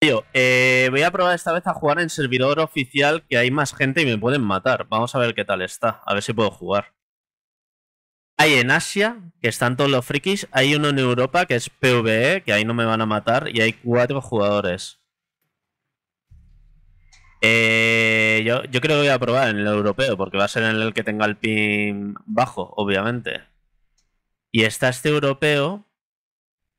Eh, voy a probar esta vez a jugar en servidor oficial que hay más gente y me pueden matar. Vamos a ver qué tal está. A ver si puedo jugar. Hay en Asia, que están todos los frikis. Hay uno en Europa, que es PvE, que ahí no me van a matar. Y hay cuatro jugadores. Eh, yo creo que voy a probar en el europeo, porque va a ser en el que tenga el pin bajo, obviamente. Y está este europeo,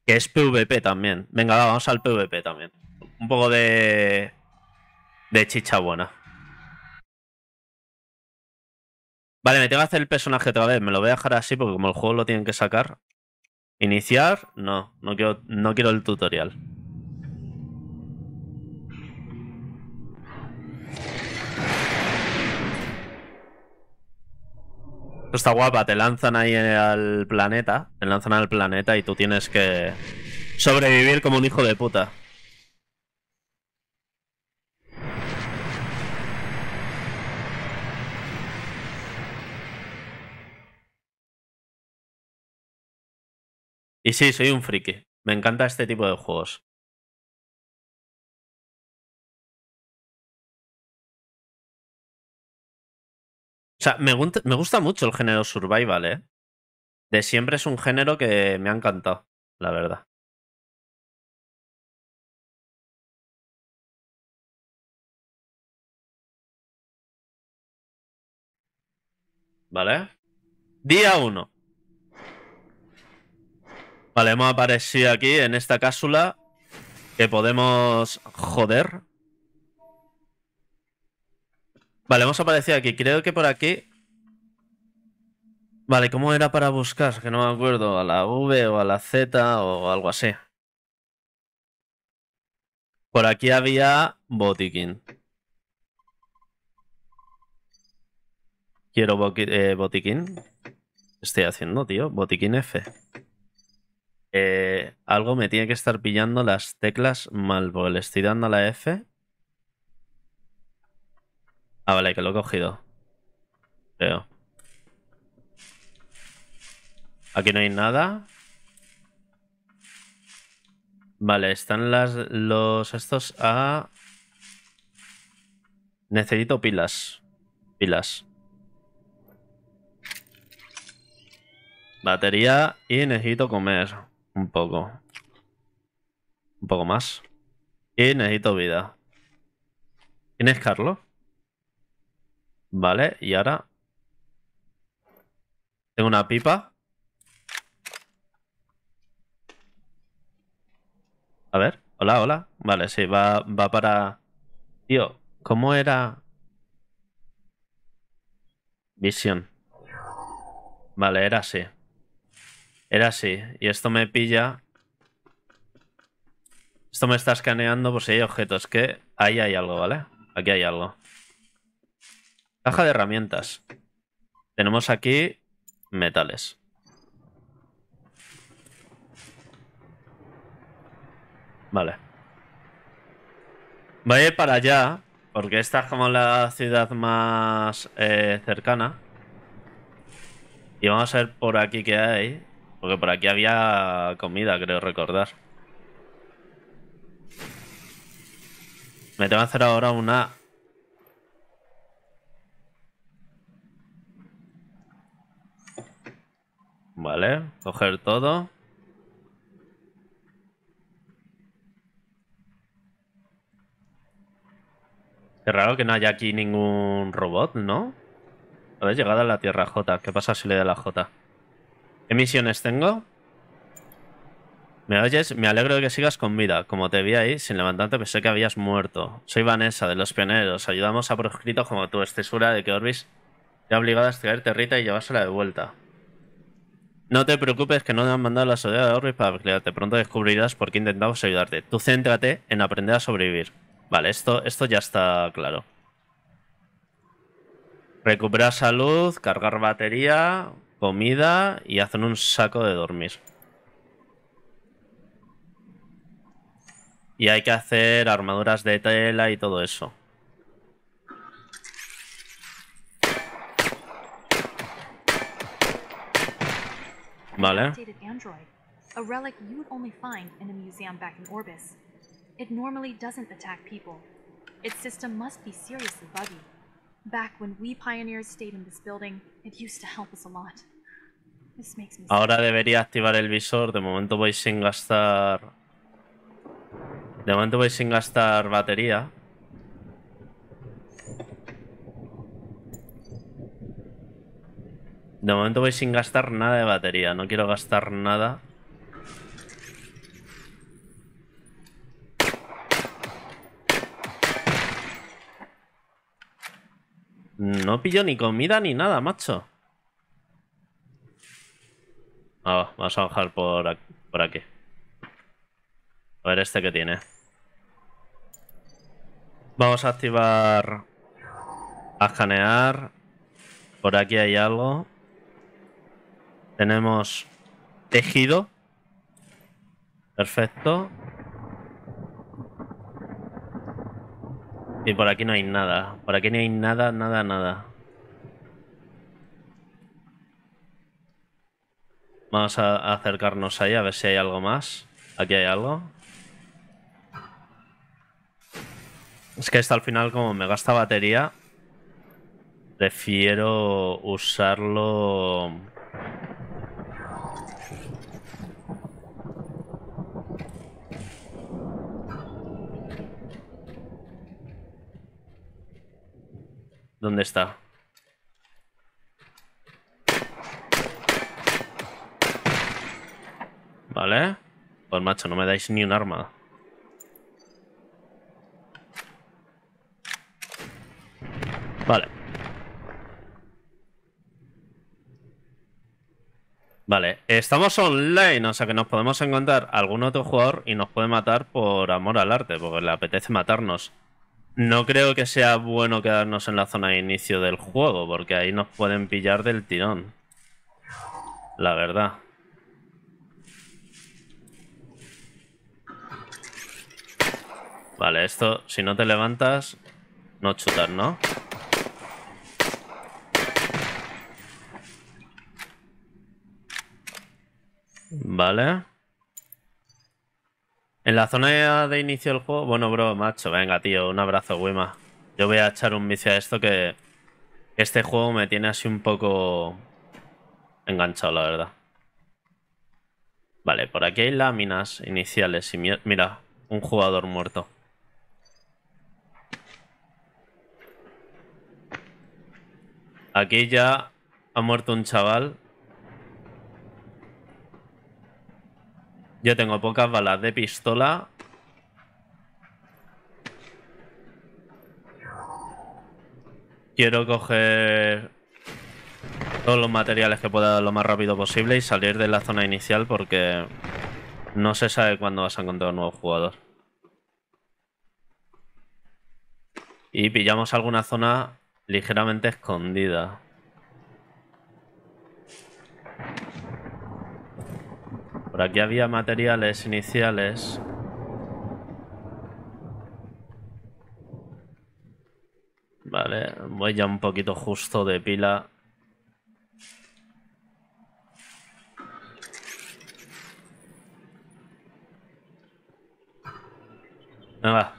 que es PvP también. Venga, vamos al PvP también. Un poco de... De chicha buena. Vale, me tengo que hacer el personaje otra vez. Me lo voy a dejar así porque como el juego lo tienen que sacar. Iniciar, no. No quiero, no quiero el tutorial. Está guapa, te lanzan ahí al planeta. Te lanzan al planeta y tú tienes que sobrevivir como un hijo de puta. Y sí, soy un friki. Me encanta este tipo de juegos. O sea, me, gusta mucho el género survival, ¿eh? De siempre es un género que me ha encantado, la verdad. ¿Vale? Día 1. Vale, hemos aparecido aquí en esta cápsula que podemos joder. Vale, hemos aparecido aquí. Creo que por aquí... Vale, ¿cómo era para buscar? Que no me acuerdo. ¿A la V o a la Z o algo así? Por aquí había botiquín. Quiero eh, botiquín. ¿Qué estoy haciendo, tío? Botiquín F. Eh, algo me tiene que estar pillando las teclas mal, porque le estoy dando a la F. Ah, vale, que lo he cogido. Creo. Aquí no hay nada. Vale, están las, los estos a... Necesito pilas. Pilas. Batería y necesito comer. Un poco. Un poco más. Y necesito vida. ¿Quién es Carlos? Vale, y ahora... Tengo una pipa. A ver, hola, hola. Vale, sí, va, va para... Tío, ¿cómo era...? Visión. Vale, era así. Era así. Y esto me pilla... Esto me está escaneando por si hay objetos. Que ahí hay algo, ¿vale? Aquí hay algo. Caja de herramientas. Tenemos aquí metales. Vale. Voy a ir para allá, porque esta es como la ciudad más eh, cercana. Y vamos a ver por aquí qué hay. Porque por aquí había comida, creo recordar. Me tengo que hacer ahora una... Vale, coger todo. Qué raro que no haya aquí ningún robot, ¿no? A ver, llegada a la Tierra J. ¿Qué pasa si le da la J? ¿Qué misiones tengo? ¿Me oyes? Me alegro de que sigas con vida. Como te vi ahí, sin levantarte, pensé que habías muerto. Soy Vanessa, de los pioneros. Ayudamos a proscritos como tú. Estoy segura de que Orbis te ha obligado a extraerte Rita y llevársela de vuelta. No te preocupes que no te han mandado la sociedad de Orbis para vigilarte. Pronto descubrirás por qué intentamos ayudarte. Tú céntrate en aprender a sobrevivir. Vale, esto, esto ya está claro. Recuperar salud, cargar batería, comida y hacen un saco de dormir. Y hay que hacer armaduras de tela y todo eso. Vale. Normally doesn't attack people. Its system must be seriously buggy. Back in building, it used to help us a lot. This makes me sad. Ahora debería activar el visor. De momento voy sin gastar. De momento voy sin gastar batería. De momento voy sin gastar nada de batería. No quiero gastar nada. No pillo ni comida ni nada, macho. Ah, vamos a bajar por aquí, por aquí. A ver este que tiene. Vamos a activar... A escanear. Por aquí hay algo. Tenemos tejido. Perfecto. Y por aquí no hay nada. Por aquí no hay nada, nada, nada. Vamos a acercarnos ahí a ver si hay algo más. Aquí hay algo. Es que esta al final como me gasta batería, prefiero usarlo... ¿Dónde está? Vale. Pues macho, no me dais ni un arma. Vale. Vale, estamos online, o sea que nos podemos encontrar algún otro jugador y nos puede matar por amor al arte, porque le apetece matarnos. No creo que sea bueno quedarnos en la zona de inicio del juego, porque ahí nos pueden pillar del tirón. La verdad. Vale, esto, si no te levantas, no chutar, ¿no? Vale. En la zona de inicio del juego... Bueno, bro, macho, venga, tío, un abrazo, Wima. Yo voy a echar un vicio a esto que... Este juego me tiene así un poco... Enganchado, la verdad. Vale, por aquí hay láminas iniciales y mira, un jugador muerto. Aquí ya ha muerto un chaval Yo tengo pocas balas de pistola. Quiero coger todos los materiales que pueda lo más rápido posible y salir de la zona inicial porque no se sabe cuándo vas a encontrar un nuevo jugador. Y pillamos alguna zona ligeramente escondida. Por aquí había materiales iniciales. Vale, voy ya un poquito justo de pila. Venga.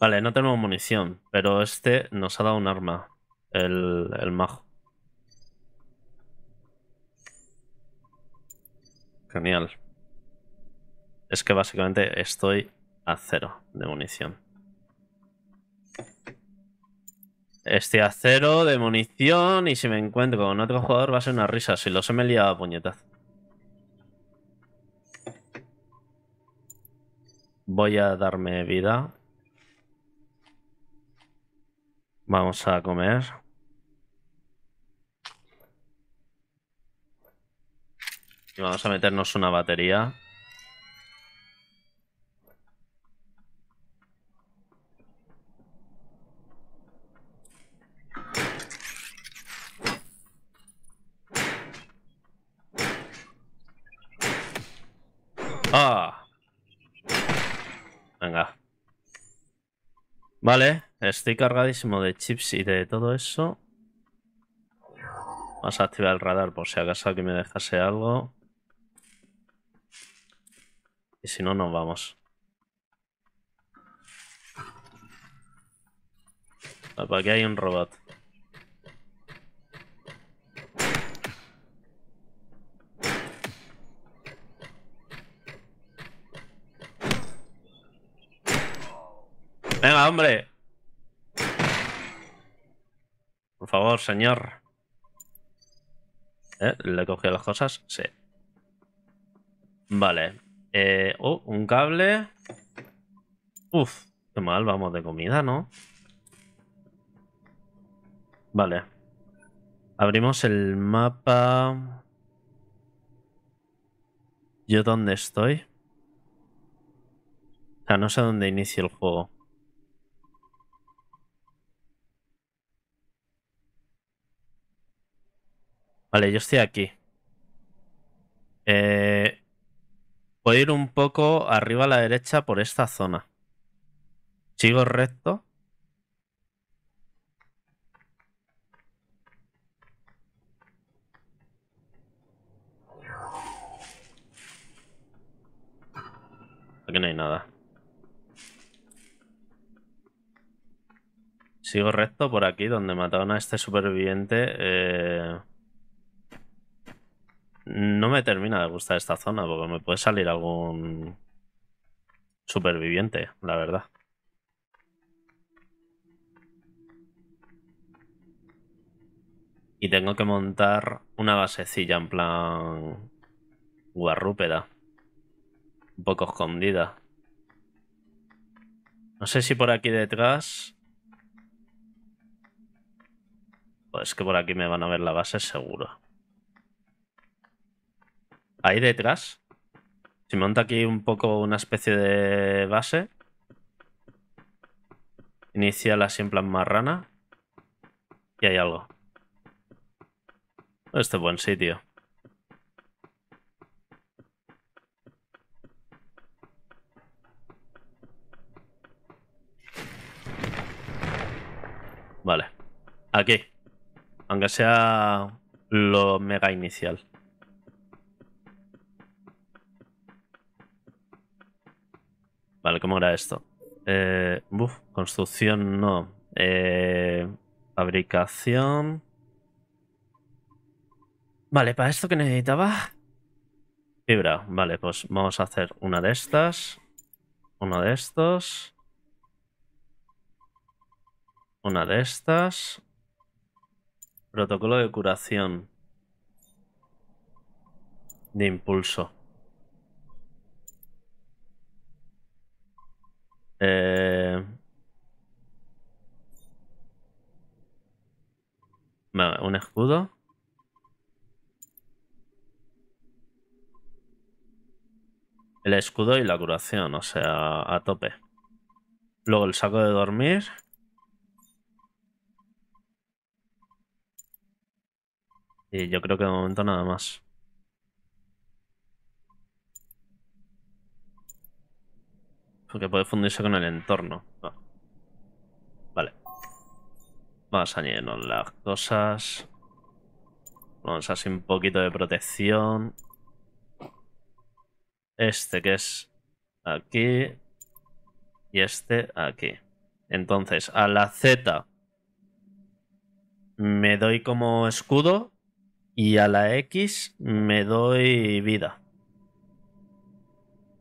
Vale, no tenemos munición, pero este nos ha dado un arma, el, el majo. Genial. Es que básicamente estoy a cero de munición. Estoy a cero de munición y si me encuentro con otro jugador va a ser una risa. Si lo se me liado a puñetaz. Voy a darme vida. Vamos a comer. Y vamos a meternos una batería. ¡Ah! Venga. Vale. Estoy cargadísimo de chips y de todo eso. Vamos a activar el radar por si acaso aquí me dejase algo. Y si no, nos vamos. Por aquí hay un robot. Venga, hombre. Por favor, señor. ¿Eh? ¿Le he cogido las cosas? Sí. Vale. Eh, oh, un cable. Uf, qué mal vamos de comida, ¿no? Vale. Abrimos el mapa. ¿Yo dónde estoy? O sea, no sé dónde inicia el juego. Vale, yo estoy aquí. Eh, puedo ir un poco arriba a la derecha por esta zona. Sigo recto. Aquí no hay nada. Sigo recto por aquí donde mataron a este superviviente. Eh... No me termina de gustar esta zona porque me puede salir algún superviviente, la verdad. Y tengo que montar una basecilla en plan guarrúpeda. Un poco escondida. No sé si por aquí detrás... Pues que por aquí me van a ver la base seguro ahí detrás, si monta aquí un poco una especie de base, inicial así en marrana, y hay algo. Este es buen sitio. Vale. Aquí. Aunque sea lo mega inicial. Vale, ¿cómo era esto? Eh, construcción no. Eh, fabricación. Vale, ¿para esto que necesitaba? Fibra. Vale, pues vamos a hacer una de estas. Uno de estos. Una de estas. Protocolo de curación. De impulso. Eh... un escudo. El escudo y la curación, o sea, a tope. Luego el saco de dormir. Y yo creo que de momento nada más. Porque puede fundirse con el entorno. Vale. Vamos a añadirnos las cosas. Vamos a hacer un poquito de protección. Este que es aquí. Y este aquí. Entonces, a la Z me doy como escudo. Y a la X me doy vida.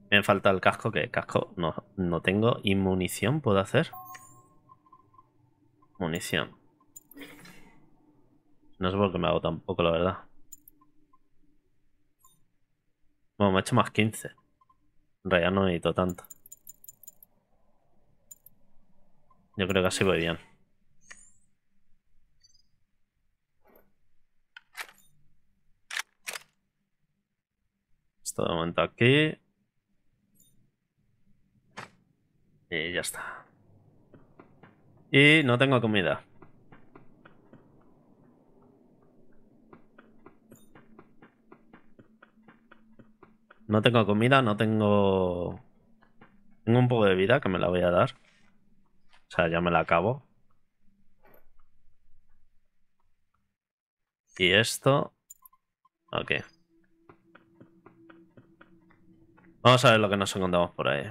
Me falta el casco, que casco no, no tengo. ¿Y munición puedo hacer? Munición. No sé por qué me hago tampoco, la verdad. Bueno, me ha hecho más 15. En realidad no necesito tanto. Yo creo que así voy bien. Esto de momento aquí. Y ya está. Y no tengo comida. No tengo comida, no tengo... Tengo un poco de vida que me la voy a dar. O sea, ya me la acabo. Y esto... Ok. Vamos a ver lo que nos encontramos por ahí.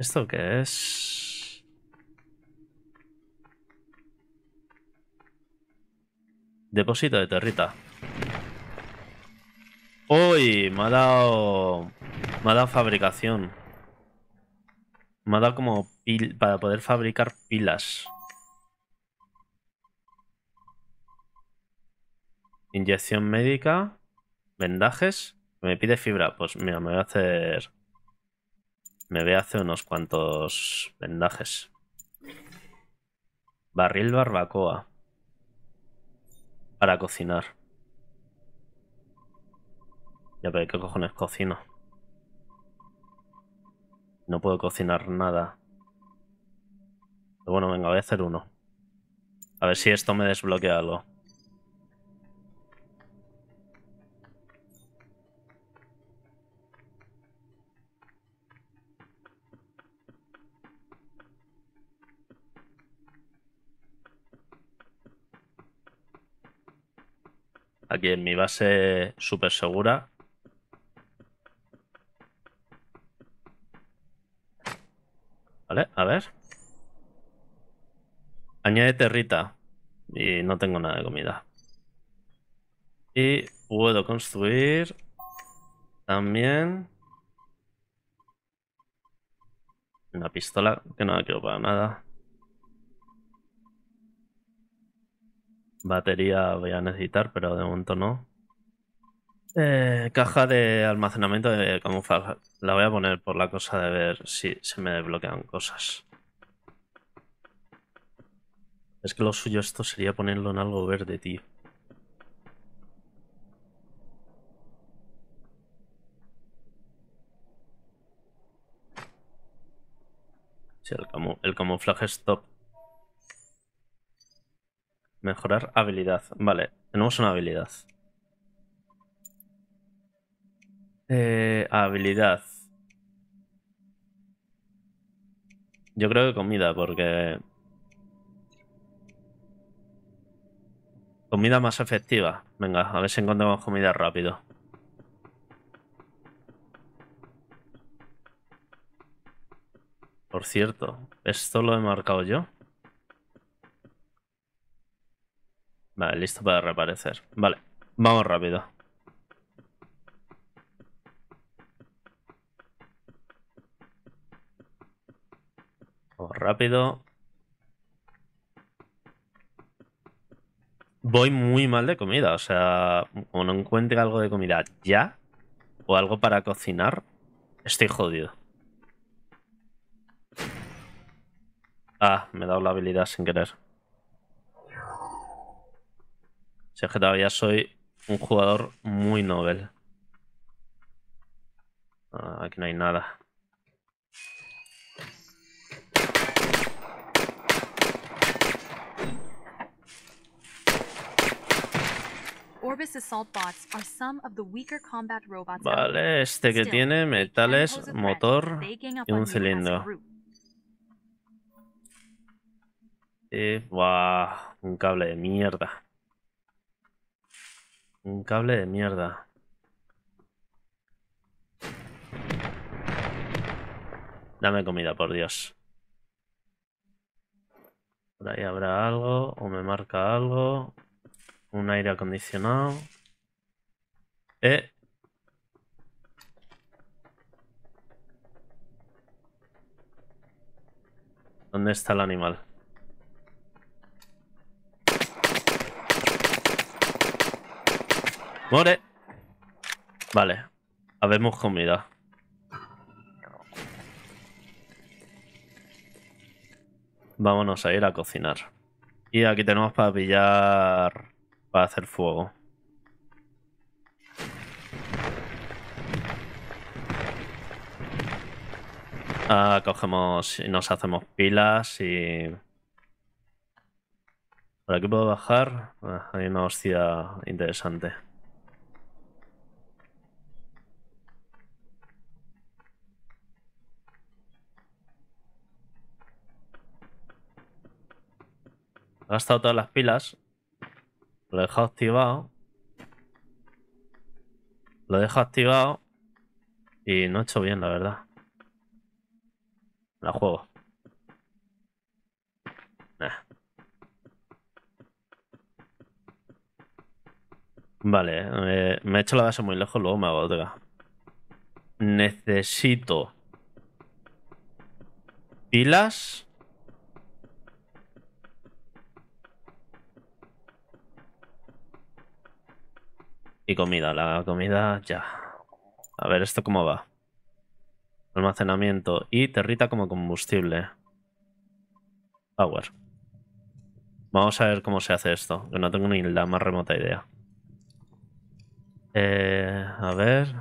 ¿Esto qué es? Depósito de territa. Uy, me ha dado... Me ha dado fabricación. Me ha dado como para poder fabricar pilas. Inyección médica. Vendajes. Me pide fibra. Pues mira, me voy a hacer... Me voy a hacer unos cuantos vendajes. Barril barbacoa. Para cocinar. Ya, pero ¿qué cojones cocino? No puedo cocinar nada. Pero bueno, venga, voy a hacer uno. A ver si esto me desbloquea algo. Aquí en mi base súper segura. Vale, a ver. Añade territa. Y no tengo nada de comida. Y puedo construir también una pistola que no la quiero para nada. Batería voy a necesitar, pero de momento no. Eh, caja de almacenamiento de camuflaje. La voy a poner por la cosa de ver si se me desbloquean cosas. Es que lo suyo esto sería ponerlo en algo verde, tío. Sí, el, el camuflaje es top. Mejorar habilidad. Vale, tenemos una habilidad. Eh, habilidad. Yo creo que comida, porque... Comida más efectiva. Venga, a ver si encontramos comida rápido. Por cierto, esto lo he marcado yo. Vale, listo para reaparecer. Vale, vamos rápido. Vamos rápido. Voy muy mal de comida, o sea, como no encuentre algo de comida ya, o algo para cocinar, estoy jodido. Ah, me he dado la habilidad sin querer. Si es que todavía soy un jugador muy novel. Ah, aquí no hay nada. Vale, este que tiene metales, motor y un cilindro. Y, wow, un cable de mierda. Un cable de mierda. Dame comida, por Dios. Por ahí habrá algo, o me marca algo. Un aire acondicionado. Eh. ¿Dónde está el animal? ¡More! Vale. Habemos comida. Vámonos a ir a cocinar. Y aquí tenemos para pillar... Para hacer fuego. Ah, cogemos y nos hacemos pilas y... Por aquí puedo bajar. Ah, hay una hostia interesante. He gastado todas las pilas. Lo he dejado activado. Lo he dejado activado. Y no he hecho bien, la verdad. La juego. Vale, eh, me he hecho la base muy lejos, luego me hago otra. Necesito pilas. Y comida, la comida ya. A ver, ¿esto cómo va? Almacenamiento y territa como combustible. Power. Vamos a ver cómo se hace esto, que no tengo ni la más remota idea. Eh, a ver.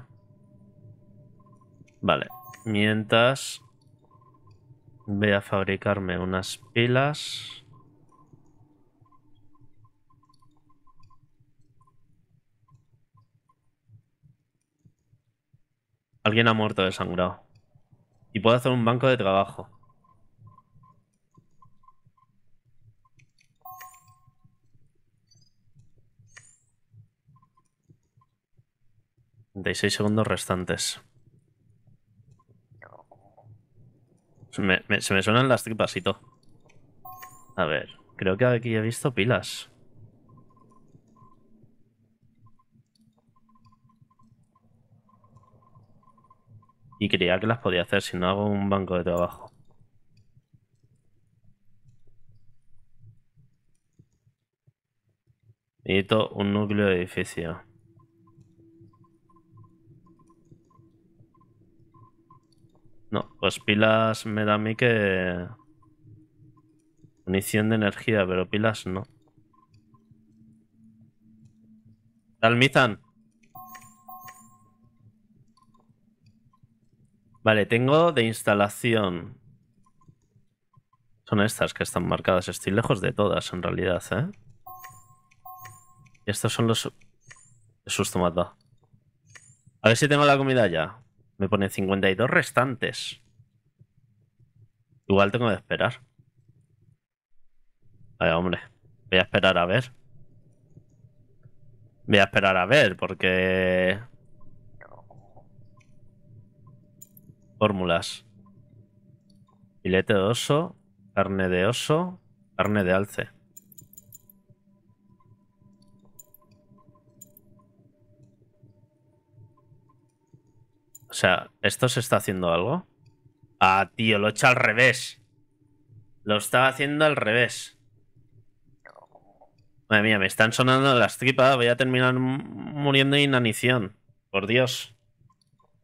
Vale. Mientras voy a fabricarme unas pilas. Alguien ha muerto desangrado. Y puedo hacer un banco de trabajo. seis segundos restantes. Se me, suenan las tripas. A ver, creo que aquí he visto pilas. Y creía que las podía hacer si no hago un banco de trabajo. Necesito un núcleo de edificio. No, pues pilas me da a mí que... Munición de energía, pero pilas no. Talmizan. Vale, tengo de instalación. Son estas que están marcadas. Estoy lejos de todas, en realidad, ¿eh? Estos son los... Qué susto A ver si tengo la comida ya. Me pone 52 restantes. Igual tengo que esperar. Vaya, hombre. Voy a esperar a ver. Voy a esperar a ver, porque... Fórmulas. Filete de oso, carne de oso, carne de alce. O sea, ¿esto se está haciendo algo? Ah, tío, lo he hecho al revés. Lo estaba haciendo al revés. Madre mía, me están sonando las tripas. Voy a terminar muriendo de inanición. Por Dios.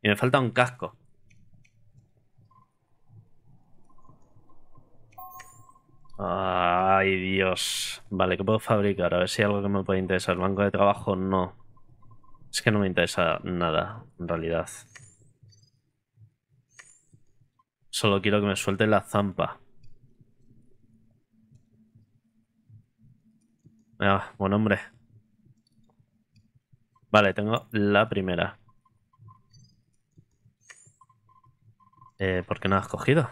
Y me falta un casco. Ay, Dios. Vale, ¿qué puedo fabricar? A ver si hay algo que me puede interesar. Banco de trabajo, no. Es que no me interesa nada, en realidad. Solo quiero que me suelte la zampa. Ah, buen hombre. Vale, tengo la primera. Eh, ¿Por qué no has cogido?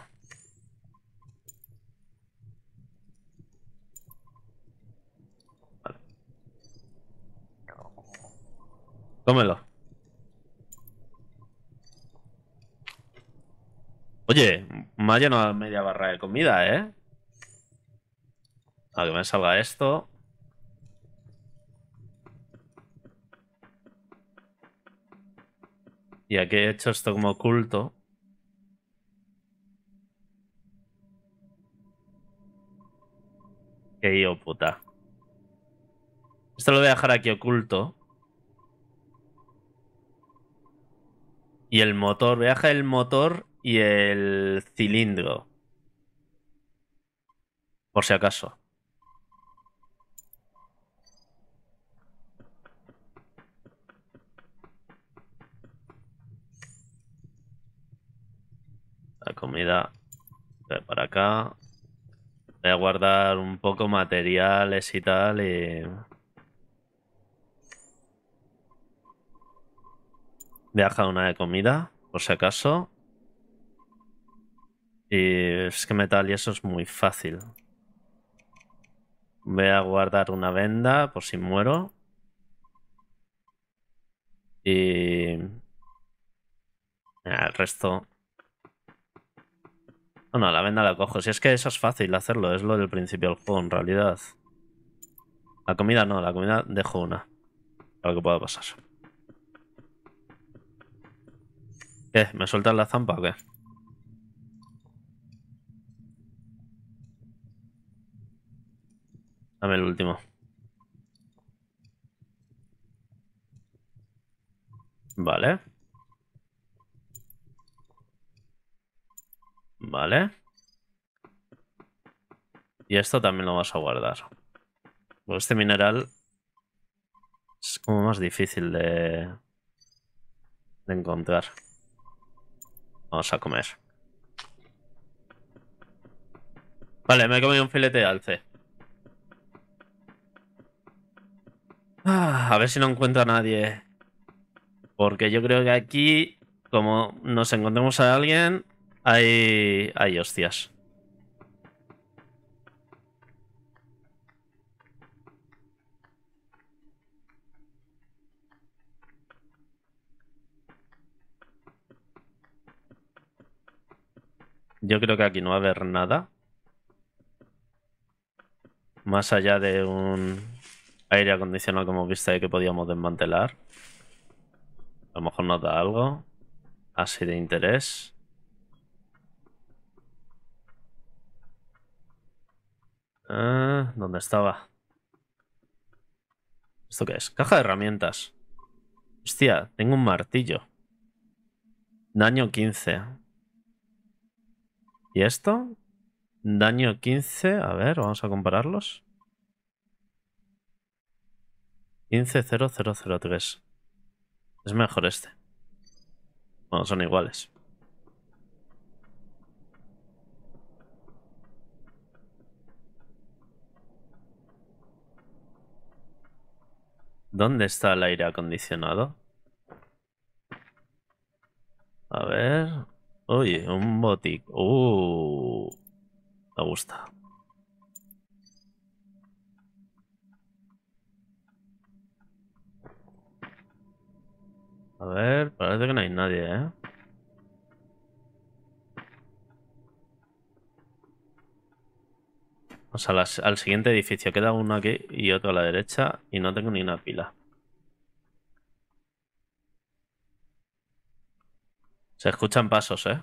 Cómelo. Oye, me ha llenado media barra de comida, ¿eh? A que me salga esto. Y aquí he hecho esto como oculto. Qué hijo puta. Esto lo voy a dejar aquí oculto. Y el motor, voy a dejar el motor y el cilindro. Por si acaso. La comida para acá. Voy a guardar un poco materiales y tal y... Voy a dejar una de comida, por si acaso. Y es que metal y eso es muy fácil. Voy a guardar una venda por si muero. Y... el resto... No, no, la venda la cojo. Si es que eso es fácil hacerlo, es lo del principio del juego en realidad. La comida no, la comida dejo una. Para que pueda pasar. ¿Qué? ¿Me sueltas la zampa o qué? Dame el último. Vale. Vale. Y esto también lo vas a guardar. Pues este mineral es como más difícil de, de encontrar. Vamos a comer. Vale, me he comido un filete de alce. Ah, a ver si no encuentro a nadie. Porque yo creo que aquí, como nos encontremos a alguien, hay, hay hostias. Yo creo que aquí no va a haber nada. Más allá de un aire acondicionado como ahí que podíamos desmantelar. A lo mejor nos da algo. Así de interés. Ah, ¿Dónde estaba? ¿Esto qué es? Caja de herramientas. Hostia, tengo un martillo. Daño 15. ¿Y esto? Daño 15. A ver, vamos a compararlos. 150003. Es mejor este. Bueno, son iguales. ¿Dónde está el aire acondicionado? A ver. Uy, un botic. Uh, me gusta. A ver, parece que no hay nadie, ¿eh? O sea, al siguiente edificio. Queda uno aquí y otro a la derecha y no tengo ni una pila. Se escuchan pasos, ¿eh?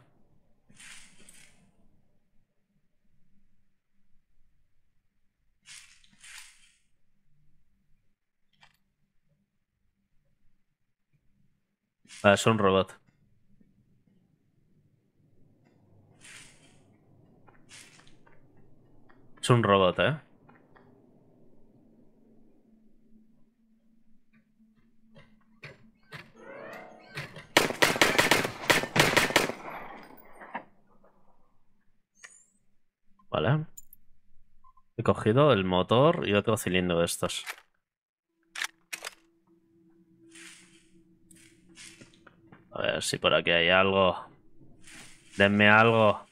Ah, es un robot. Es un robot, ¿eh? Vale. He cogido el motor y otro cilindro de estos. A ver si por aquí hay algo. Denme algo.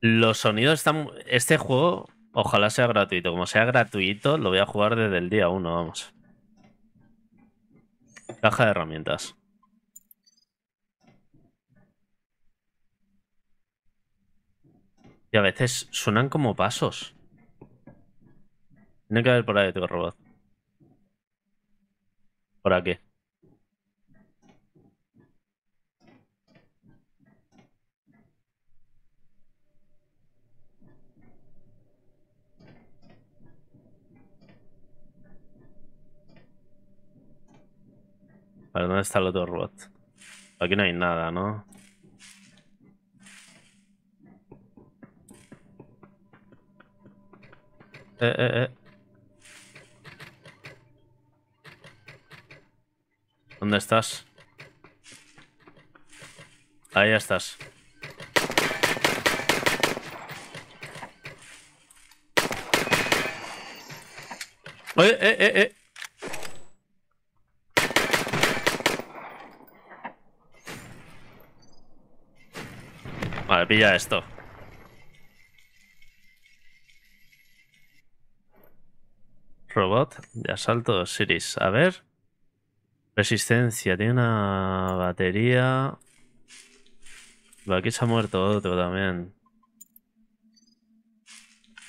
Los sonidos están... Este juego, ojalá sea gratuito. Como sea gratuito, lo voy a jugar desde el día 1, vamos. Caja de herramientas. Y a veces suenan como pasos. Tiene que haber por ahí otro robot. Por aquí. Vale, ¿dónde está el otro robot? Aquí no hay nada, ¿no? Eh, eh, eh. ¿Dónde estás? Ahí estás. Eh, eh, eh, eh. Vale, pilla esto. Robot de asalto Osiris. A ver. Resistencia. Tiene una batería. Aquí se ha muerto otro también.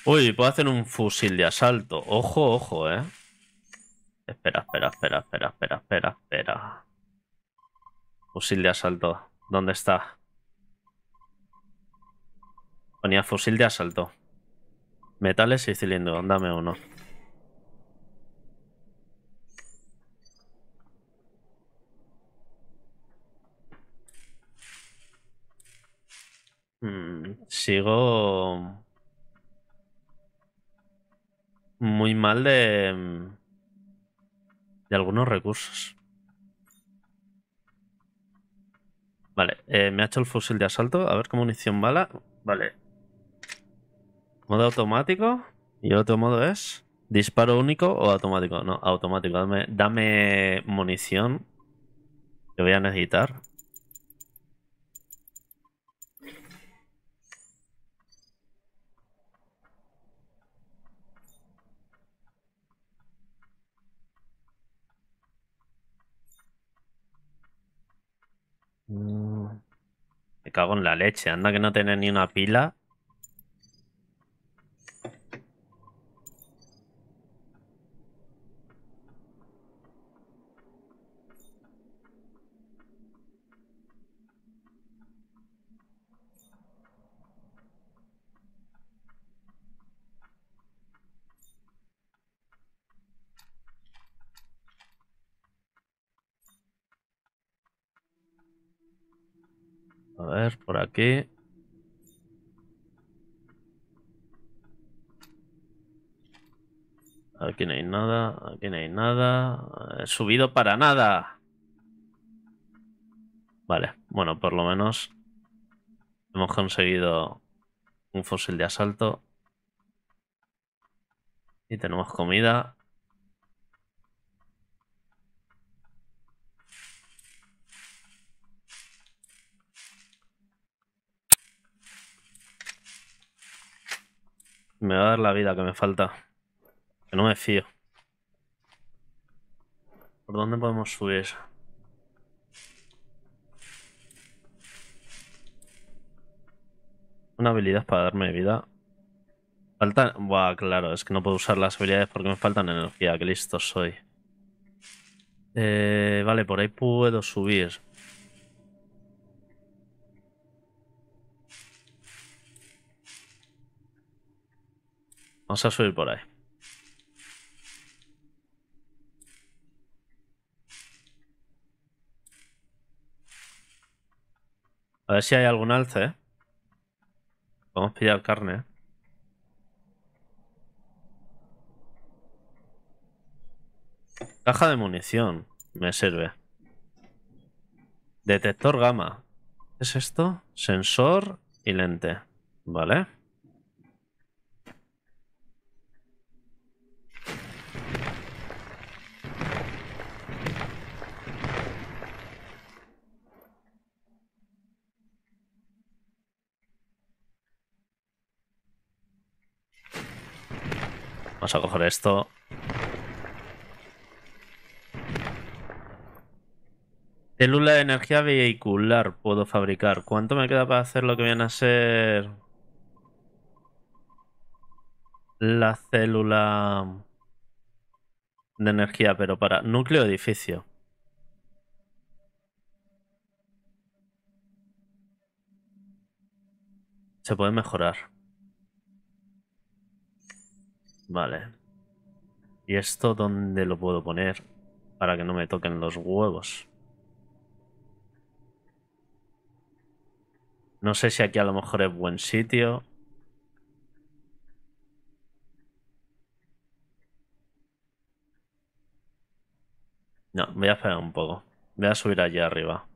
Uy, puedo hacer un fusil de asalto. Ojo, ojo, eh. Espera, espera, espera, espera, espera, espera, espera. Fusil de asalto. ¿Dónde está? Ponía fusil de asalto. Metales y cilindro. Dame uno. Mm, sigo muy mal de de algunos recursos. Vale, eh, me ha hecho el fusil de asalto. A ver qué munición bala. Vale. Modo automático. Y otro modo es disparo único o automático. No, automático. Dame, dame munición. Que voy a necesitar. Me cago en la leche. Anda que no tiene ni una pila. A ver, por aquí. Aquí no hay nada, aquí no hay nada. He subido para nada. Vale, bueno, por lo menos hemos conseguido un fusil de asalto. Y tenemos comida. Me va a dar la vida que me falta. Que no me fío. ¿Por dónde podemos subir? Una habilidad para darme vida. Falta... Buah, claro, es que no puedo usar las habilidades porque me faltan energía. Que listo soy. Eh, vale, por ahí puedo subir. Vamos a subir por ahí. A ver si hay algún alce. Vamos a pillar carne. Caja de munición. Me sirve. Detector gamma. ¿Qué es esto? Sensor y lente. Vale. Vamos a coger esto. Célula de energía vehicular puedo fabricar. ¿Cuánto me queda para hacer lo que viene a ser la célula de energía, pero para núcleo edificio? Se puede mejorar. Vale. ¿Y esto dónde lo puedo poner? Para que no me toquen los huevos. No sé si aquí a lo mejor es buen sitio. No, voy a esperar un poco. Voy a subir allá arriba.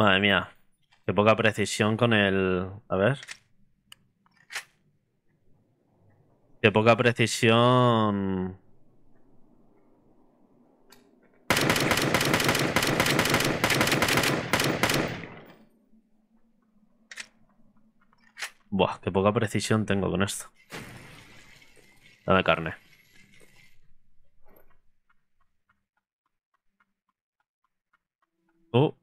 Madre mía. Qué poca precisión con el... A ver. Qué poca precisión... Buah, qué poca precisión tengo con esto. Dame carne. Oh.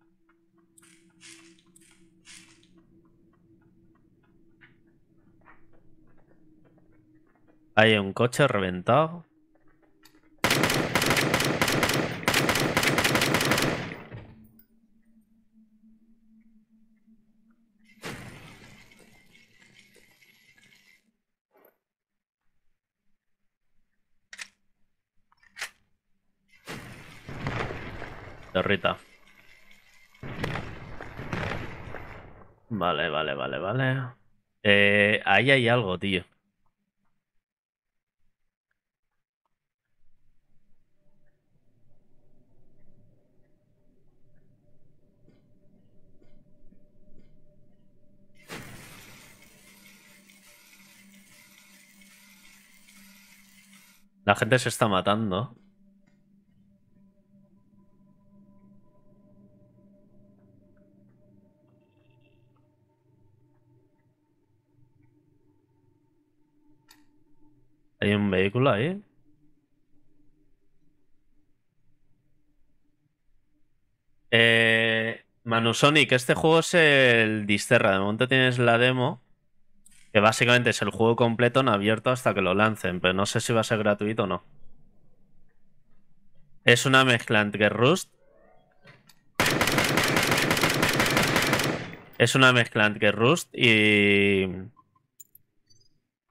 Hay un coche reventado. Rita. Vale, vale, vale, vale. Eh, ahí hay algo, tío. La gente se está matando. Hay un vehículo ahí. Eh, Manusonic, este juego es el Disterra. De momento tienes la demo. Que básicamente es el juego completo en abierto hasta que lo lancen. Pero no sé si va a ser gratuito o no. Es una mezcla entre Rust. Es una mezcla entre Rust y.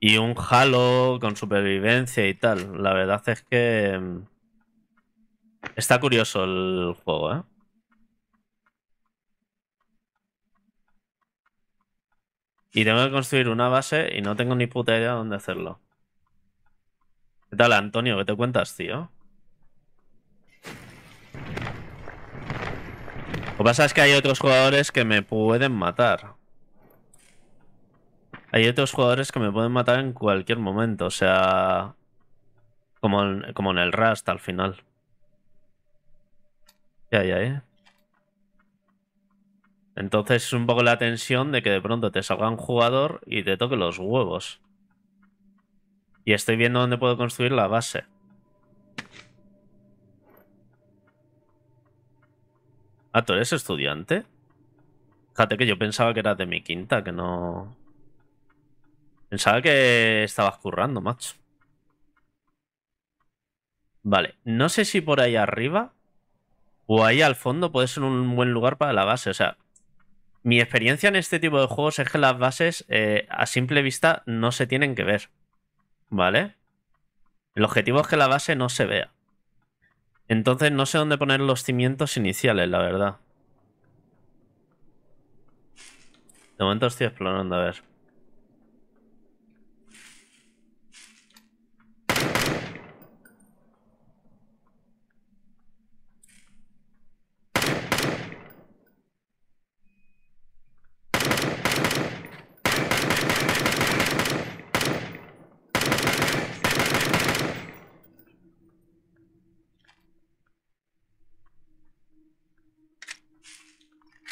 Y un Halo con supervivencia y tal. La verdad es que. mm, Está curioso el juego, ¿eh? Y tengo que construir una base y no tengo ni puta idea dónde hacerlo. ¿Qué tal, Antonio? ¿Qué te cuentas, tío? Lo que pasa es que hay otros jugadores que me pueden matar. Hay otros jugadores que me pueden matar en cualquier momento, o sea... Como en, como en el Rust al final. ¿Qué hay ahí? Entonces es un poco la tensión de que de pronto te salga un jugador y te toque los huevos. Y estoy viendo dónde puedo construir la base. Ah, ¿tú eres estudiante? Fíjate que yo pensaba que eras de mi quinta, que no... Pensaba que estabas currando, macho. Vale, no sé si por ahí arriba o ahí al fondo puede ser un buen lugar para la base. O sea, mi experiencia en este tipo de juegos es que las bases eh, a simple vista no se tienen que ver. ¿Vale? El objetivo es que la base no se vea. Entonces no sé dónde poner los cimientos iniciales, la verdad. De momento estoy explorando, a ver.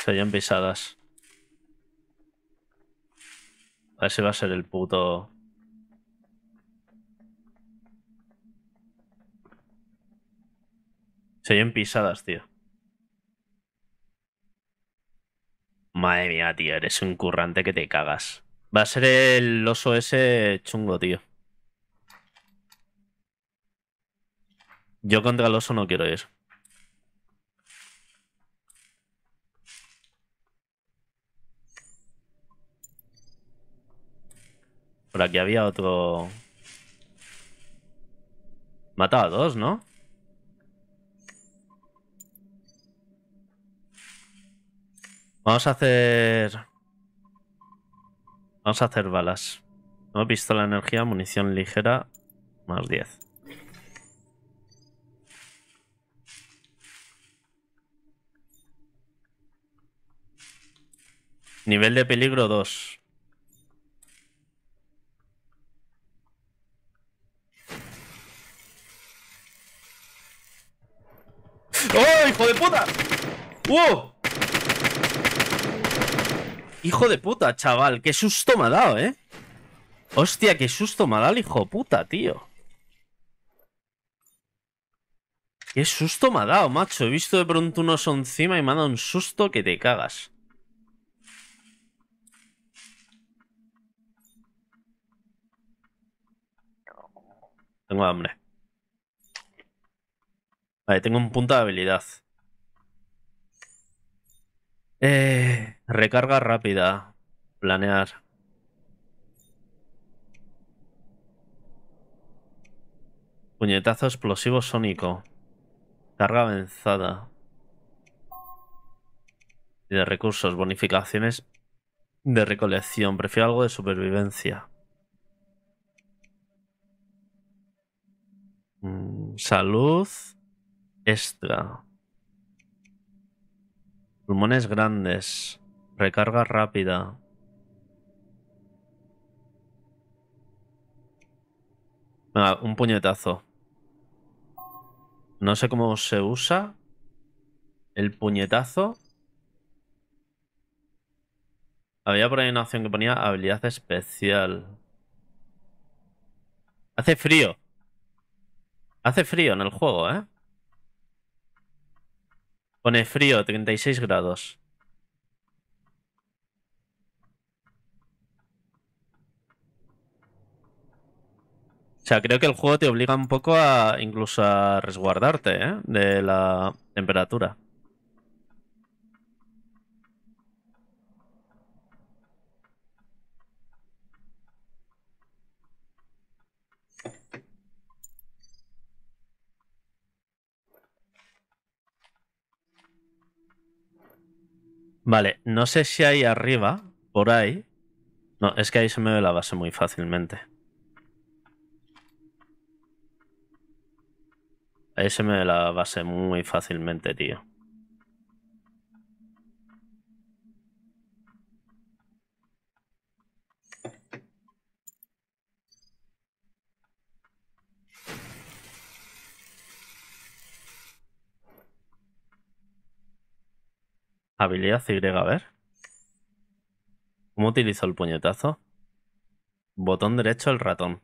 Se oyen pisadas. A ver si va a ser el puto... Se oyen pisadas, tío. Madre mía, tío, eres un currante que te cagas. Va a ser el oso ese chungo, tío. Yo contra el oso no quiero ir. Por aquí había otro... Mataba a dos, ¿no? Vamos a hacer... Vamos a hacer balas. No, pistola energía, munición ligera, más 10. Nivel de peligro 2. ¡Oh, hijo de puta! ¡Uh! Hijo de puta, chaval. Qué susto me ha dado, ¿eh? Hostia, qué susto me ha dado el hijo de puta, tío. Qué susto me ha dado, macho. He visto de pronto unos encima y me ha dado un susto que te cagas. Tengo hambre. Vale, tengo un punto de habilidad. Eh, recarga rápida. Planear. Puñetazo explosivo sónico. Carga avanzada. Y de recursos, bonificaciones de recolección. Prefiero algo de supervivencia. Mm, salud extra. Pulmones grandes. Recarga rápida. Venga, un puñetazo. No sé cómo se usa el puñetazo. Había por ahí una opción que ponía habilidad especial. Hace frío. Hace frío en el juego, ¿eh? Pone frío, 36 grados. O sea, creo que el juego te obliga un poco a incluso a resguardarte ¿eh? de la temperatura. Vale, no sé si hay arriba, por ahí. No, es que ahí se me ve la base muy fácilmente. Ahí se me ve la base muy fácilmente, tío. Habilidad Y, a ver. ¿Cómo utilizo el puñetazo? Botón derecho el ratón.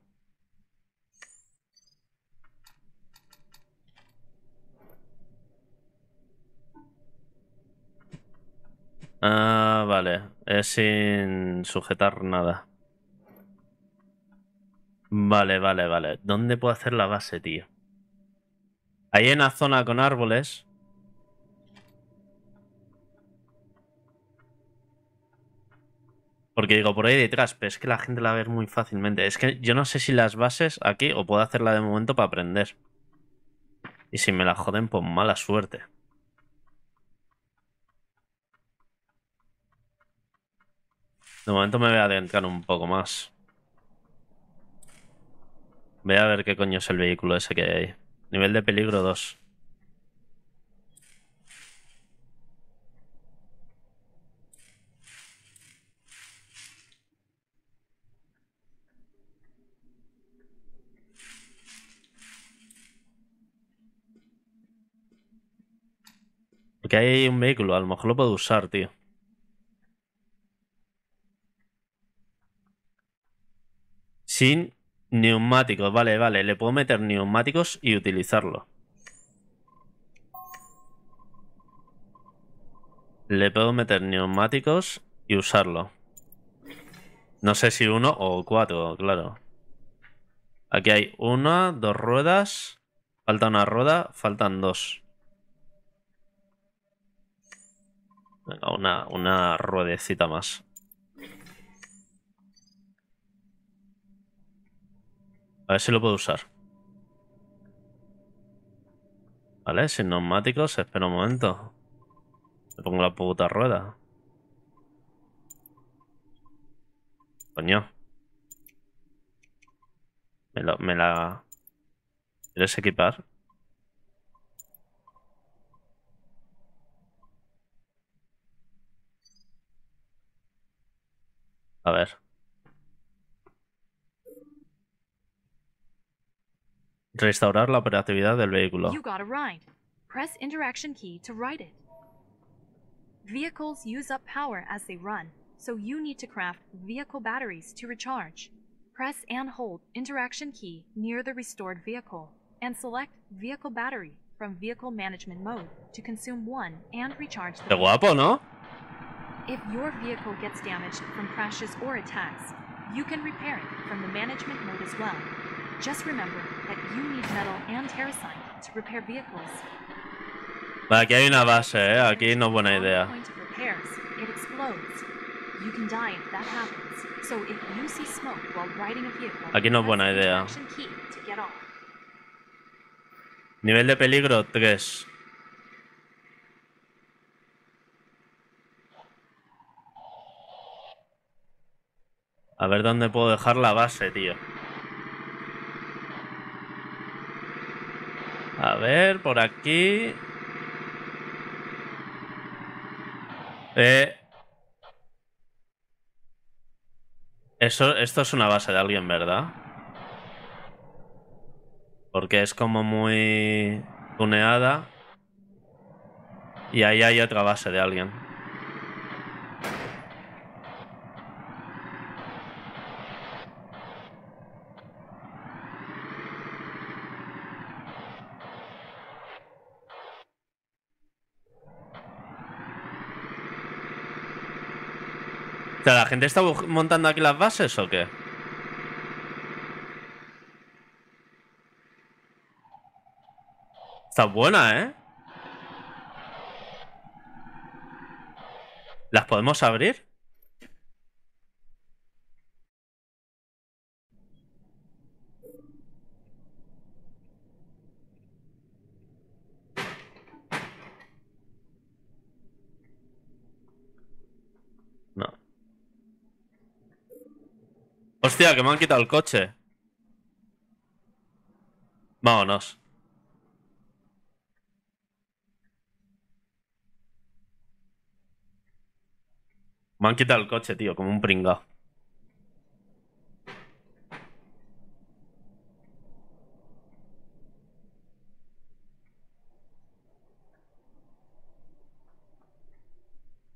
Ah, vale. Es sin sujetar nada. Vale, vale, vale. ¿Dónde puedo hacer la base, tío? Ahí en la zona con árboles. Porque digo, por ahí detrás, pero es que la gente la ve muy fácilmente. Es que yo no sé si las bases aquí o puedo hacerla de momento para aprender. Y si me la joden, pues mala suerte. De momento me voy a adentrar un poco más. Voy a ver qué coño es el vehículo ese que hay ahí. Nivel de peligro 2. Porque hay un vehículo, a lo mejor lo puedo usar, tío. Sin neumáticos, vale, vale. Le puedo meter neumáticos y utilizarlo. Le puedo meter neumáticos y usarlo. No sé si uno o cuatro, claro. Aquí hay una, dos ruedas. Falta una rueda, faltan dos. Venga, una, una ruedecita más. A ver si lo puedo usar. Vale, sin neumáticos, espera un momento. Le pongo la puta rueda. Coño. Me, lo, me la... ¿Quieres equipar? A ver. Restaurar la operatividad del vehículo. You got a ride. Press interaction key to ride it. Vehicles use up power as they run, so you need to craft vehicle batteries to recharge. Press and hold interaction key near the restored vehicle, and select vehicle battery from vehicle management mode to consume one and recharge the Qué guapo, ¿no? If your vehicle gets damaged from crashes or attacks, you can repair it from the management mode as well. Just remember that you need metal and terracite to repair vehicles. Vale, aquí hay una base, ¿eh? Aquí no es buena idea. point of repairs, it explodes. You can die if that happens. So if you see smoke while riding a vehicle, Aquí no es buena idea. interaction key to get off. Nivel de peligro 3. A ver dónde puedo dejar la base, tío. A ver, por aquí. Eh. Eso, esto es una base de alguien, ¿verdad? Porque es como muy tuneada. Y ahí hay otra base de alguien. ¿La gente está montando aquí las bases o qué? Está buena, ¿eh? ¿Las podemos abrir? No. Hostia, que me han quitado el coche. Vámonos. Me han quitado el coche, tío, como un pringao.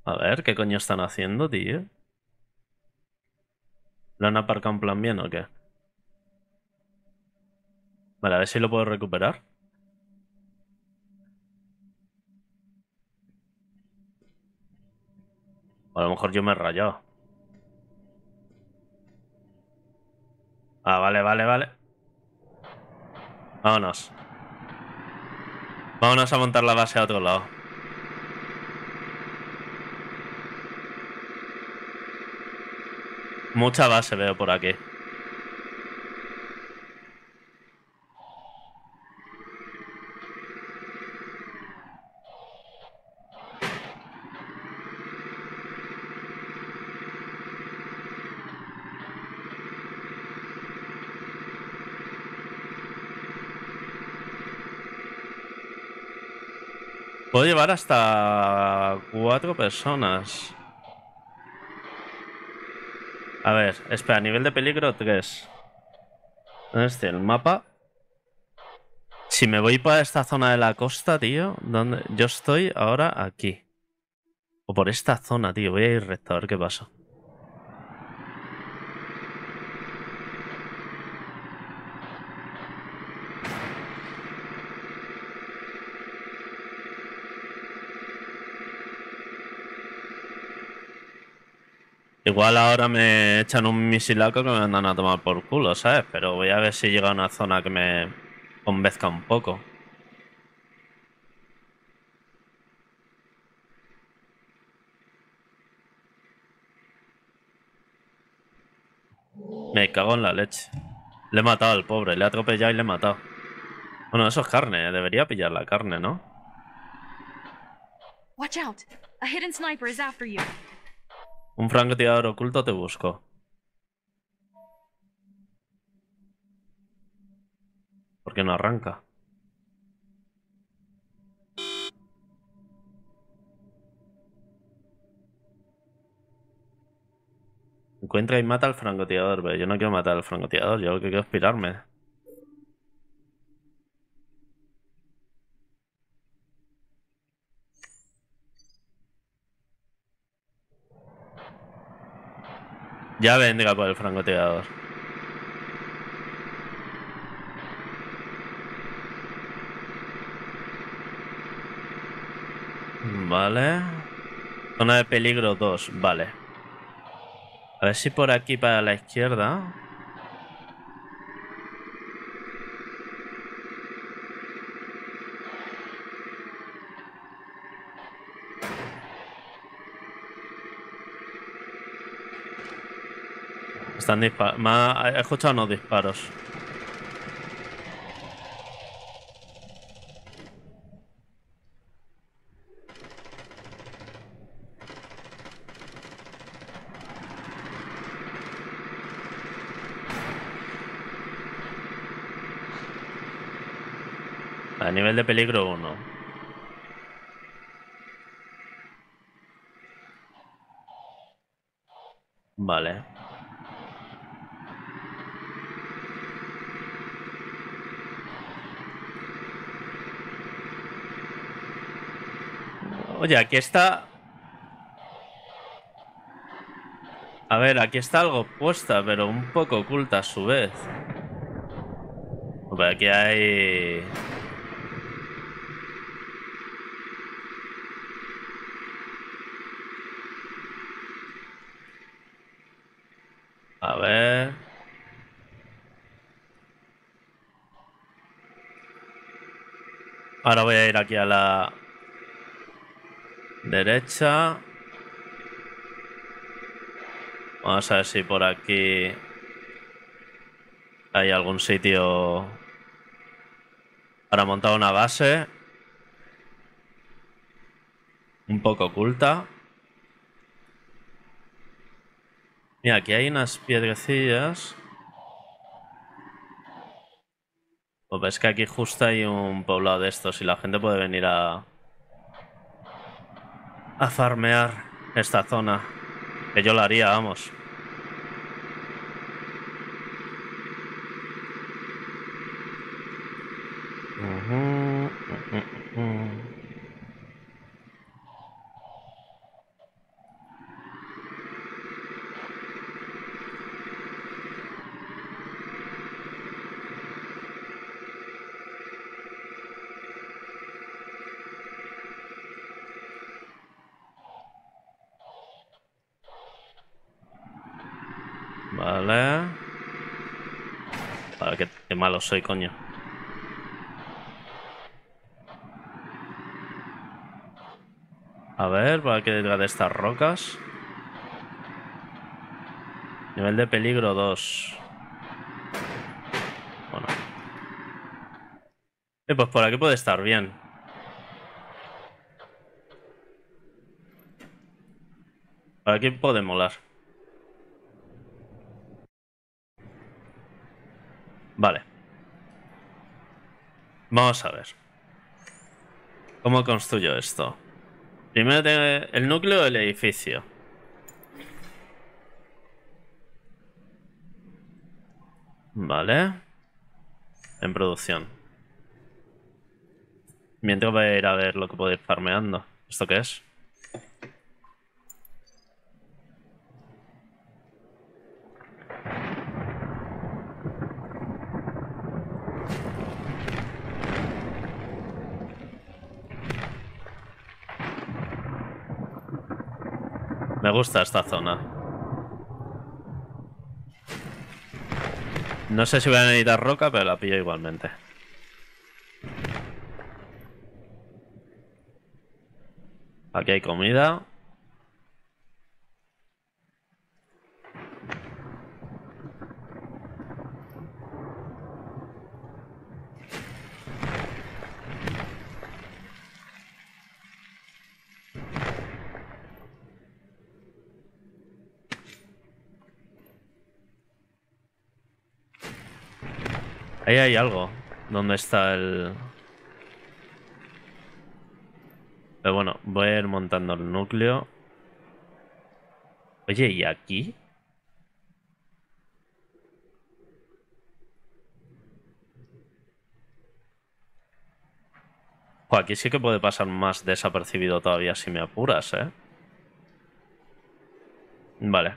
A ver, ¿qué coño están haciendo, tío? ¿Lo han aparcado en plan bien o qué? Vale, a ver si lo puedo recuperar. A lo mejor yo me he rayado. Ah, vale, vale, vale. Vámonos. Vámonos a montar la base a otro lado. Mucha base veo por aquí. Puedo llevar hasta cuatro personas. A ver, espera, nivel de peligro 3. ¿Dónde está el mapa? Si me voy para esta zona de la costa, tío, ¿dónde? Yo estoy ahora aquí. O por esta zona, tío. Voy a ir recto a ver qué pasa. Igual ahora me echan un misilaco que me mandan a tomar por culo, ¿sabes? Pero voy a ver si llega a una zona que me convenzca un poco. Me cago en la leche. Le he matado al pobre, le he atropellado y le he matado. Bueno, eso es carne, ¿eh? debería pillar la carne, ¿no? Watch out! A hidden sniper is after you. Un francotirador oculto te busco. ¿Por qué no arranca? Encuentra y mata al francotirador, pero yo no quiero matar al francotirador, yo lo que quiero es pirarme. Ya vendrá por el francotirador. Vale. Zona de peligro 2, vale. A ver si por aquí para la izquierda. Están disparos. He escuchado unos disparos. A nivel de peligro 1. Vale. Oye, aquí está... A ver, aquí está algo puesta, pero un poco oculta a su vez. aquí hay... A ver... Ahora voy a ir aquí a la... Derecha. Vamos a ver si por aquí hay algún sitio para montar una base. Un poco oculta. Mira, aquí hay unas piedrecillas. Pues ves que aquí justo hay un poblado de estos y la gente puede venir a, a farmear esta zona. Que yo lo haría, vamos. Vale, qué, malo soy, coño. A ver, para que detrás de estas rocas. Nivel de peligro 2. Bueno. Eh, pues por aquí puede estar bien. Por aquí puede molar. Vale. Vamos a ver. ¿Cómo construyo esto? Primero tengo el núcleo del edificio. Vale. En producción. Mientras voy a ir a ver lo que puedo ir farmeando. ¿Esto qué es? Gusta esta zona. No sé si voy a necesitar roca, pero la pillo igualmente. Aquí hay comida. Ahí hay algo. ¿Dónde está el...? Pero bueno, voy a ir montando el núcleo. Oye, ¿y aquí? Aquí sí que puede pasar más desapercibido todavía si me apuras, ¿eh? Vale.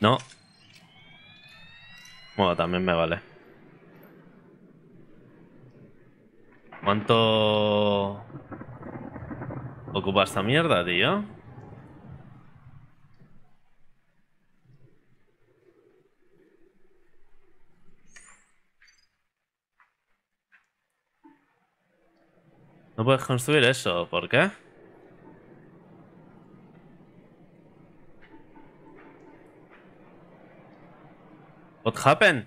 No, bueno, también me vale. ¿Cuánto ocupa esta mierda, tío? No puedes construir eso, ¿por qué? What happened?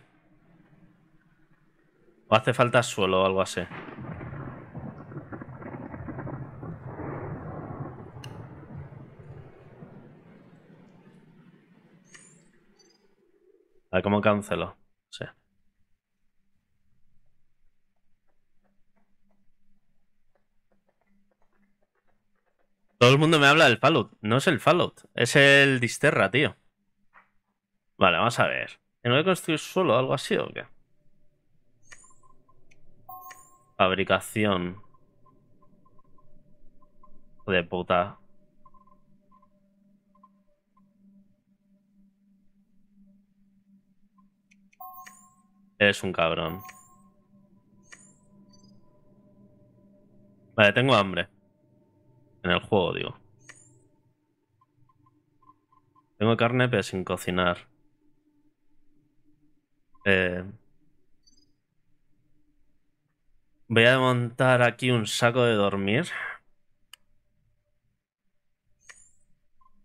¿O hace falta suelo o algo así? A ver cómo cancelo. Sí. Todo el mundo me habla del Fallout. No es el Fallout, es el Disterra, tío. Vale, vamos a ver. ¿Tengo que construir suelo o algo así o qué? Fabricación. De puta. Eres un cabrón. Vale, tengo hambre. En el juego, digo. Tengo carne, pero sin cocinar. Eh, voy a montar aquí un saco de dormir.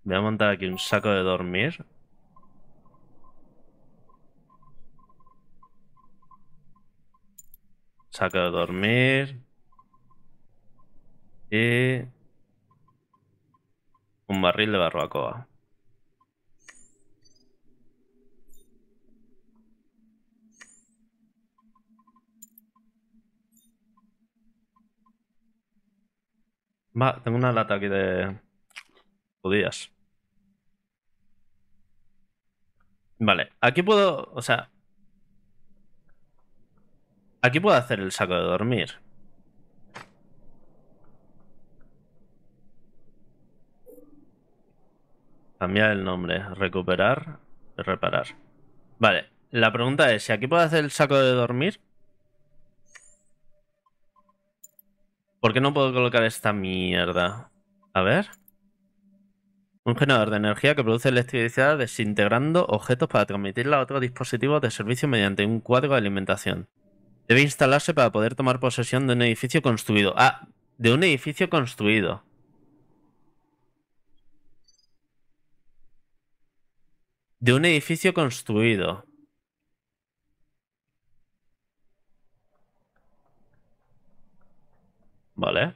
Voy a montar aquí un saco de dormir. Saco de dormir. Y... Un barril de barbacoa. Va, tengo una lata aquí de judías. Vale, aquí puedo, o sea, aquí puedo hacer el saco de dormir. Cambiar el nombre, recuperar, reparar. Vale, la pregunta es, si aquí puedo hacer el saco de dormir, ¿Por qué no puedo colocar esta mierda? A ver. Un generador de energía que produce electricidad desintegrando objetos para transmitirla a otros dispositivos de servicio mediante un cuadro de alimentación. Debe instalarse para poder tomar posesión de un edificio construido. Ah, de un edificio construido. De un edificio construido. Vale.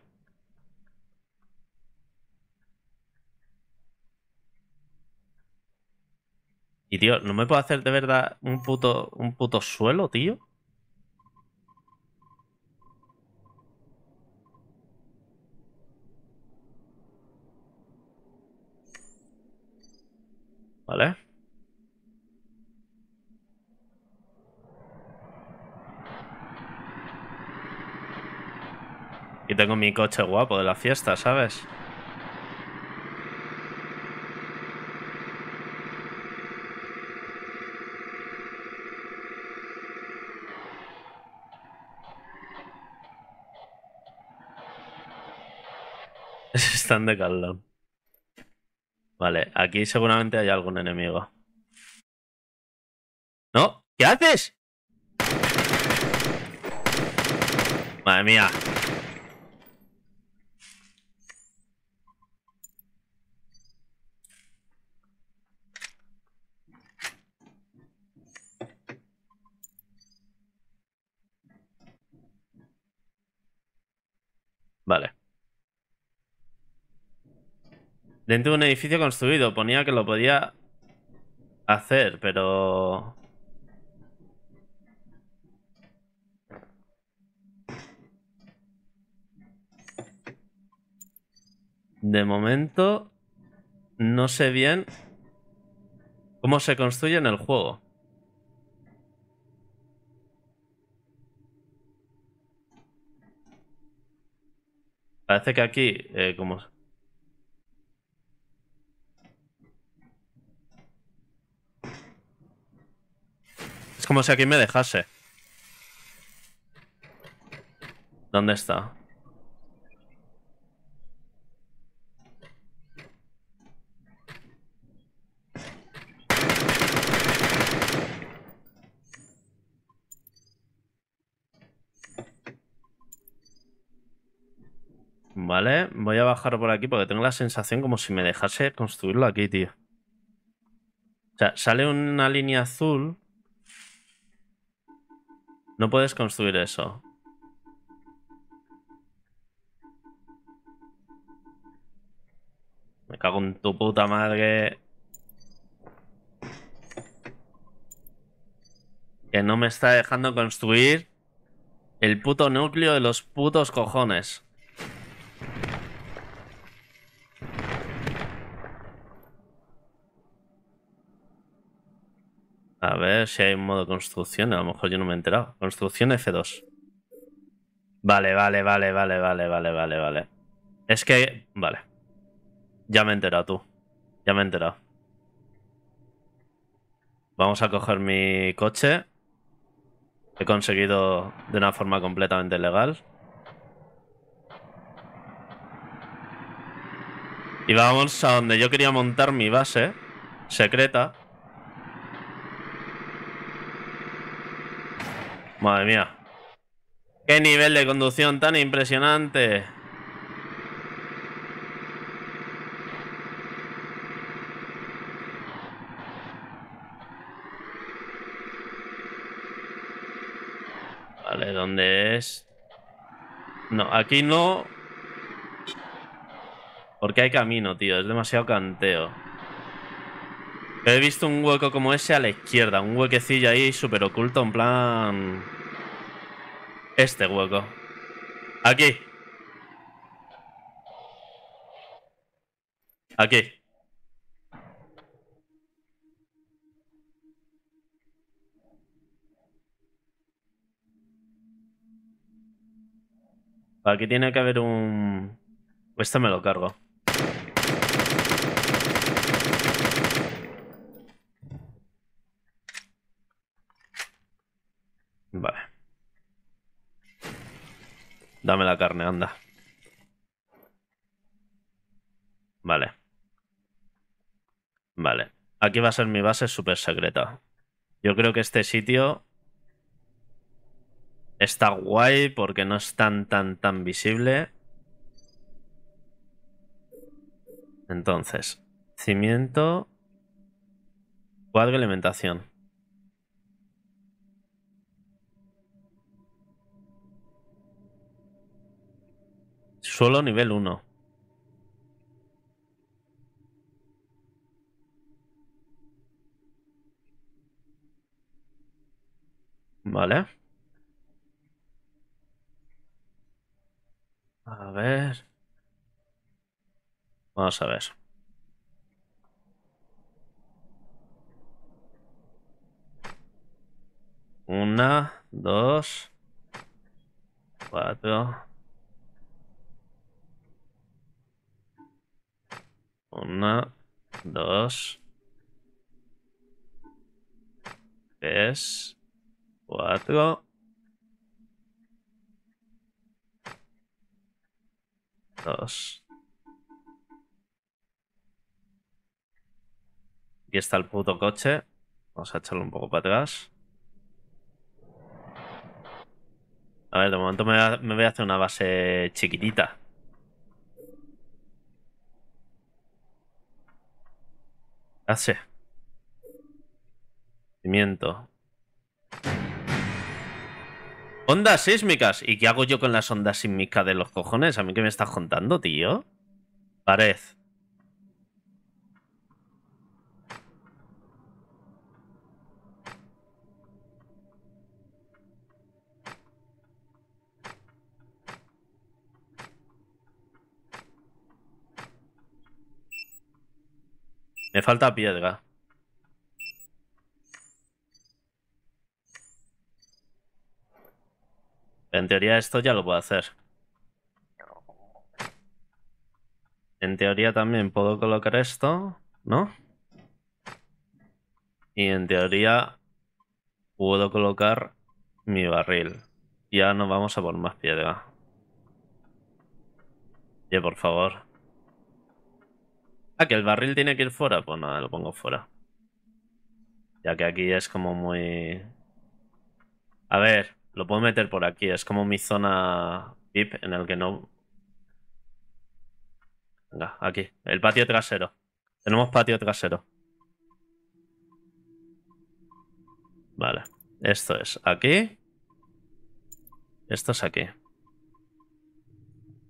Y tío, ¿no me puedo hacer de verdad un puto, un puto suelo, tío? Vale. Y tengo mi coche guapo de la fiesta, ¿sabes? Están de caldón. Vale, aquí seguramente hay algún enemigo. ¿No? ¿Qué haces? Madre mía. Vale. Dentro de un edificio construido. Ponía que lo podía hacer, pero... De momento no sé bien cómo se construye en el juego. Parece que aquí, eh, como... Es como si aquí me dejase. ¿Dónde está? Vale, voy a bajar por aquí porque tengo la sensación como si me dejase construirlo aquí, tío. O sea, sale una línea azul. No puedes construir eso. Me cago en tu puta madre. Que no me está dejando construir el puto núcleo de los putos cojones. A ver si hay un modo construcción. A lo mejor yo no me he enterado. Construcción F2. Vale, vale, vale, vale, vale, vale, vale, vale. Es que... Vale. Ya me he enterado tú. Ya me he enterado. Vamos a coger mi coche. He conseguido de una forma completamente legal. Y vamos a donde yo quería montar mi base secreta. Madre mía. Qué nivel de conducción tan impresionante. Vale, ¿dónde es? No, aquí no. Porque hay camino, tío. Es demasiado canteo. He visto un hueco como ese a la izquierda. Un huequecillo ahí súper oculto, en plan... Este hueco. Aquí. Aquí. Aquí tiene que haber un... Este me lo cargo. Vale. Dame la carne, anda. Vale. Vale. Aquí va a ser mi base súper secreta. Yo creo que este sitio está guay porque no es tan, tan, tan visible. Entonces, cimiento, cuadro alimentación. Solo nivel 1. Vale. A ver. Vamos a ver. Una, dos, cuatro. Una, dos, tres, cuatro. Dos. Aquí está el puto coche. Vamos a echarlo un poco para atrás. A ver, de momento me voy a hacer una base chiquitita. Hace. Cimiento. Ondas sísmicas. ¿Y qué hago yo con las ondas sísmicas de los cojones? ¿A mí qué me estás contando, tío? Pared. Me falta piedra. En teoría esto ya lo puedo hacer. En teoría también puedo colocar esto, ¿no? Y en teoría puedo colocar mi barril. Y ahora nos vamos a por más piedra. Oye, por favor. Ah, que el barril tiene que ir fuera. Pues nada, lo pongo fuera. Ya que aquí es como muy... A ver, lo puedo meter por aquí. Es como mi zona VIP en el que no... Venga, aquí. El patio trasero. Tenemos patio trasero. Vale. Esto es aquí. Esto es aquí.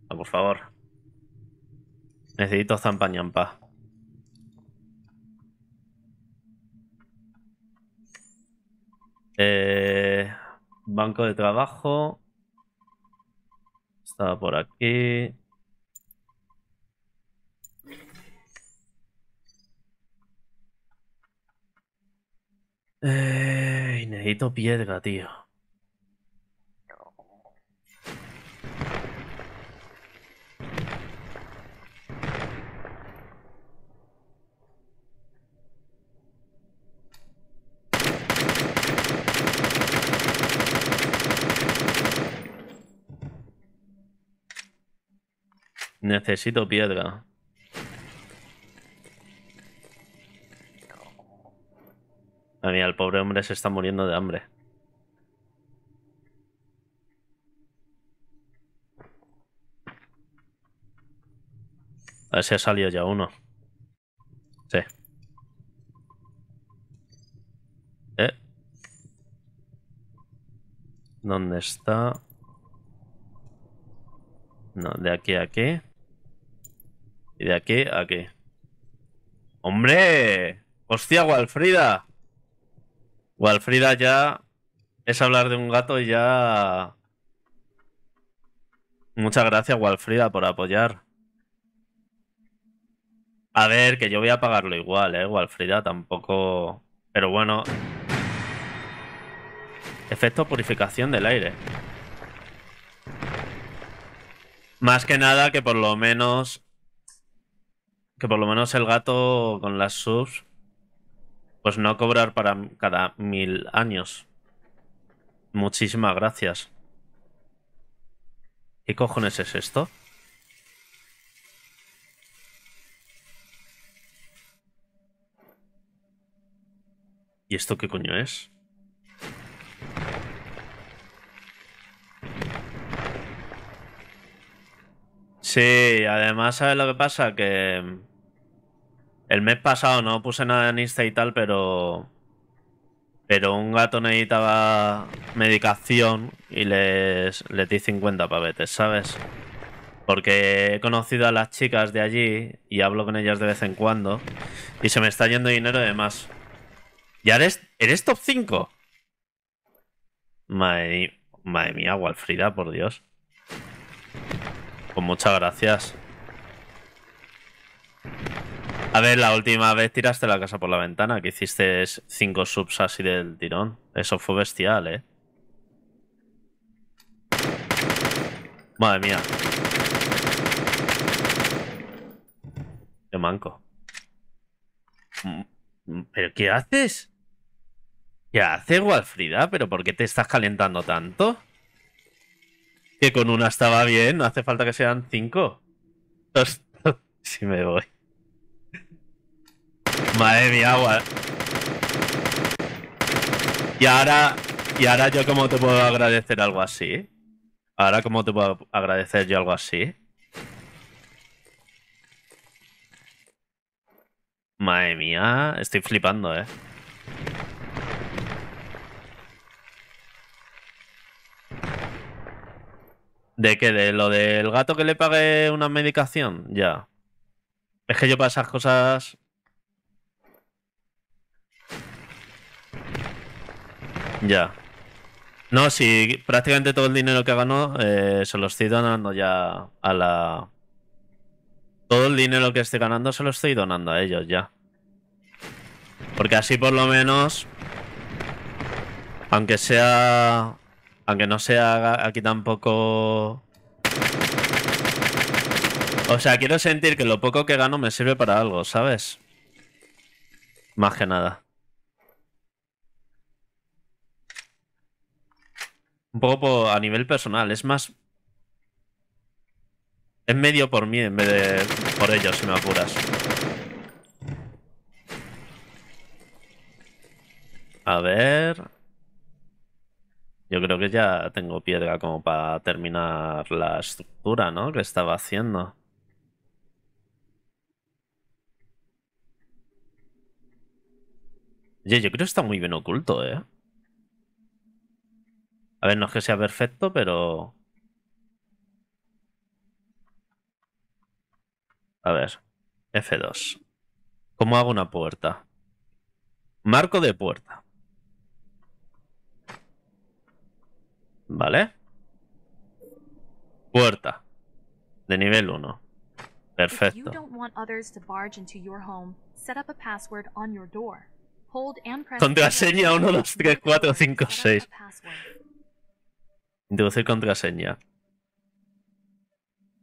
Ah, por favor. Necesito zampañampa. Eh, banco de trabajo. Estaba por aquí. Eh, necesito piedra, tío. Necesito piedra. A mí, el pobre hombre se está muriendo de hambre. A ver si ha salido ya uno. Sí. ¿Eh? ¿Dónde está? No, de aquí a aquí. Y de aquí a aquí. ¡Hombre! ¡Hostia, Walfrida! Walfrida ya es hablar de un gato y ya... Muchas gracias, Walfrida, por apoyar. A ver, que yo voy a pagarlo igual, ¿eh? Walfrida tampoco... Pero bueno... Efecto purificación del aire. Más que nada que por lo menos que por lo menos el gato con las subs, pues no cobrar para cada mil años. Muchísimas gracias. ¿Qué cojones es esto? ¿Y esto qué coño es? Sí, además, ¿sabes lo que pasa? Que el mes pasado no puse nada en Insta y tal, pero. Pero un gato necesitaba medicación y les, les di 50 pavetes, ¿sabes? Porque he conocido a las chicas de allí y hablo con ellas de vez en cuando. Y se me está yendo dinero de más. ¿Ya eres, eres top 5? Madre, madre mía, Walfrida, por Dios. Pues muchas gracias. A ver, la última vez tiraste la casa por la ventana, que hiciste cinco subs así del tirón. Eso fue bestial, ¿eh? Madre mía. Qué manco. Mm, ¿Pero qué haces? ¿Qué haces, Walfrida? ¿Pero por qué te estás calentando tanto? Que con una estaba bien, no hace falta que sean cinco. Si me voy. Madre mía, agua. Y ahora, y ahora yo cómo te puedo agradecer algo así. Ahora cómo te puedo agradecer yo algo así. Madre mía, estoy flipando, eh. ¿De qué? ¿De lo del gato que le pague una medicación? Ya. Es que yo para esas cosas... Ya. No, si prácticamente todo el dinero que ganó eh, se lo estoy donando ya a la... Todo el dinero que estoy ganando se lo estoy donando a ellos ya. Porque así por lo menos... Aunque sea aunque no sea aquí tampoco... O sea, quiero sentir que lo poco que gano me sirve para algo, ¿sabes? Más que nada. Un poco a nivel personal. Es más. Es medio por mí en vez de por ellos, si me apuras. A ver. Yo creo que ya tengo piedra como para terminar la estructura, ¿no? Que estaba haciendo. Oye, yo creo que está muy bien oculto, ¿eh? A ver, no es que sea perfecto, pero... A ver, F2. ¿Cómo hago una puerta? Marco de puerta. Vale. Puerta. De nivel 1. If you Perfecto. Contraseña Enter 1, 2, 3, 4, 5, to set 6. up a password. Introducir contraseña.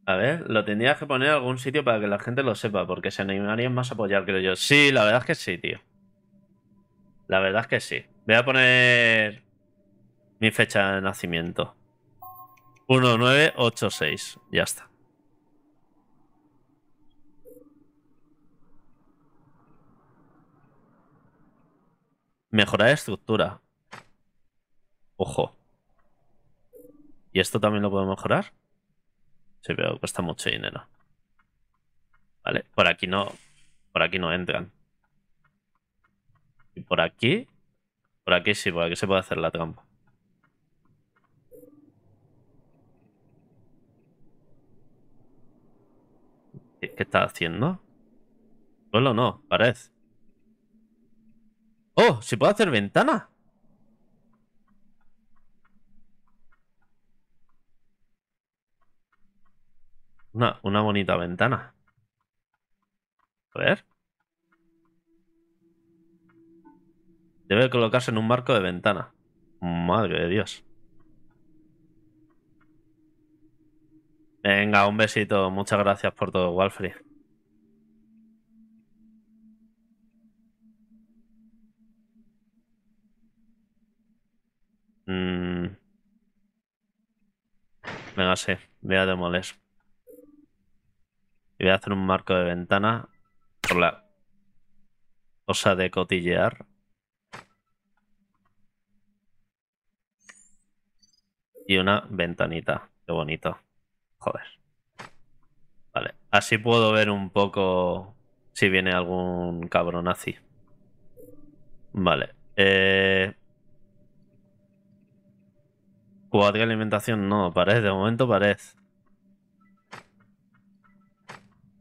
A ver, lo tendrías que poner en algún sitio para que la gente lo sepa, porque se animarían más a apoyar, creo yo. Sí, la verdad es que sí, tío. La verdad es que sí. Voy a poner mi fecha de nacimiento. 1986. Ya está. Mejorar estructura. Ojo. ¿Y esto también lo puedo mejorar? Sí, pero cuesta mucho dinero. Vale, por aquí no. Por aquí no entran. Y por aquí. Por aquí sí, por aquí se puede hacer la trampa. ¿Qué, qué está haciendo? Solo no, pared. ¡Oh! ¿Se puede hacer ventana? Una, una bonita ventana. A ver. Debe colocarse en un marco de ventana. Madre de Dios. Venga, un besito. Muchas gracias por todo, Walfrey. Mm. Venga, sí. Voy a demoler. Y voy a hacer un marco de ventana por la cosa de cotillear. Y una ventanita. Qué bonito. Joder. Vale. Así puedo ver un poco si viene algún cabrón nazi. Vale. Eh... De alimentación no, pared. De momento pared.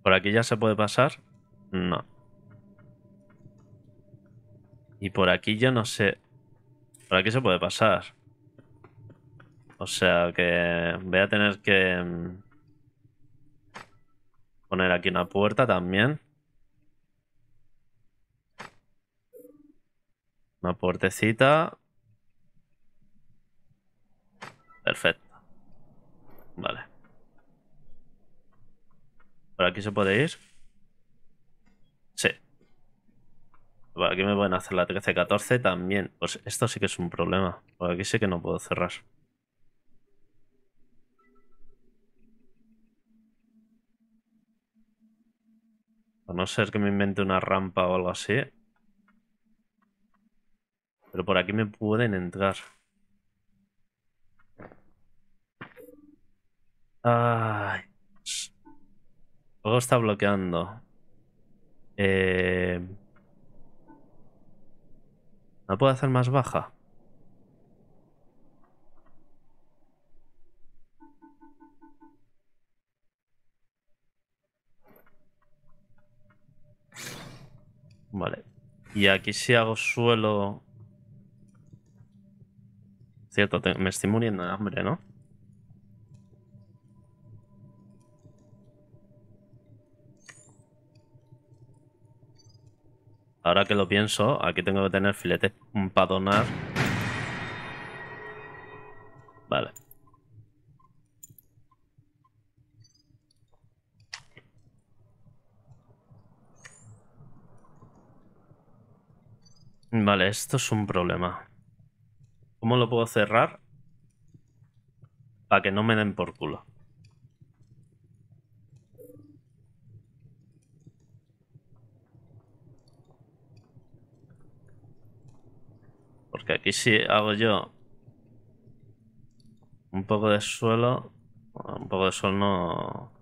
¿Por aquí ya se puede pasar? No. Y por aquí yo no sé. Por aquí se puede pasar. O sea que voy a tener que mm, poner aquí una puerta también. Una puertecita. Perfecto. Vale. ¿Por aquí se puede ir? Sí. Por aquí me pueden hacer la 13-14 también. Pues esto sí que es un problema. Por aquí sí que no puedo cerrar. No ser que me invente una rampa o algo así. Pero por aquí me pueden entrar. Ay. Luego está bloqueando. Eh... ¿No puedo hacer más baja? Vale. Y aquí si hago suelo... Cierto, me estoy muriendo de hambre, ¿no? Ahora que lo pienso, aquí tengo que tener filetes para donar. Vale. Vale, esto es un problema. ¿Cómo lo puedo cerrar? Para que no me den por culo. Porque aquí si hago yo un poco de suelo, un poco de suelo no...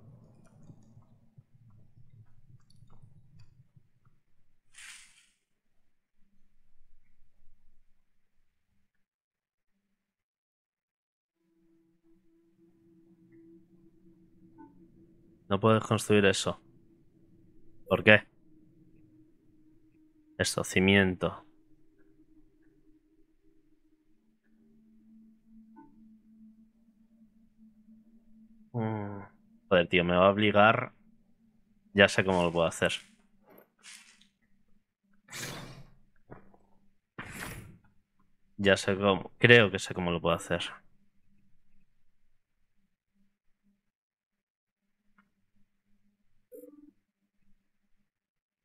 No puedes construir eso. ¿Por qué? Esto, cimiento. Mm. Joder, tío, me va a obligar. Ya sé cómo lo puedo hacer. Ya sé cómo. Creo que sé cómo lo puedo hacer.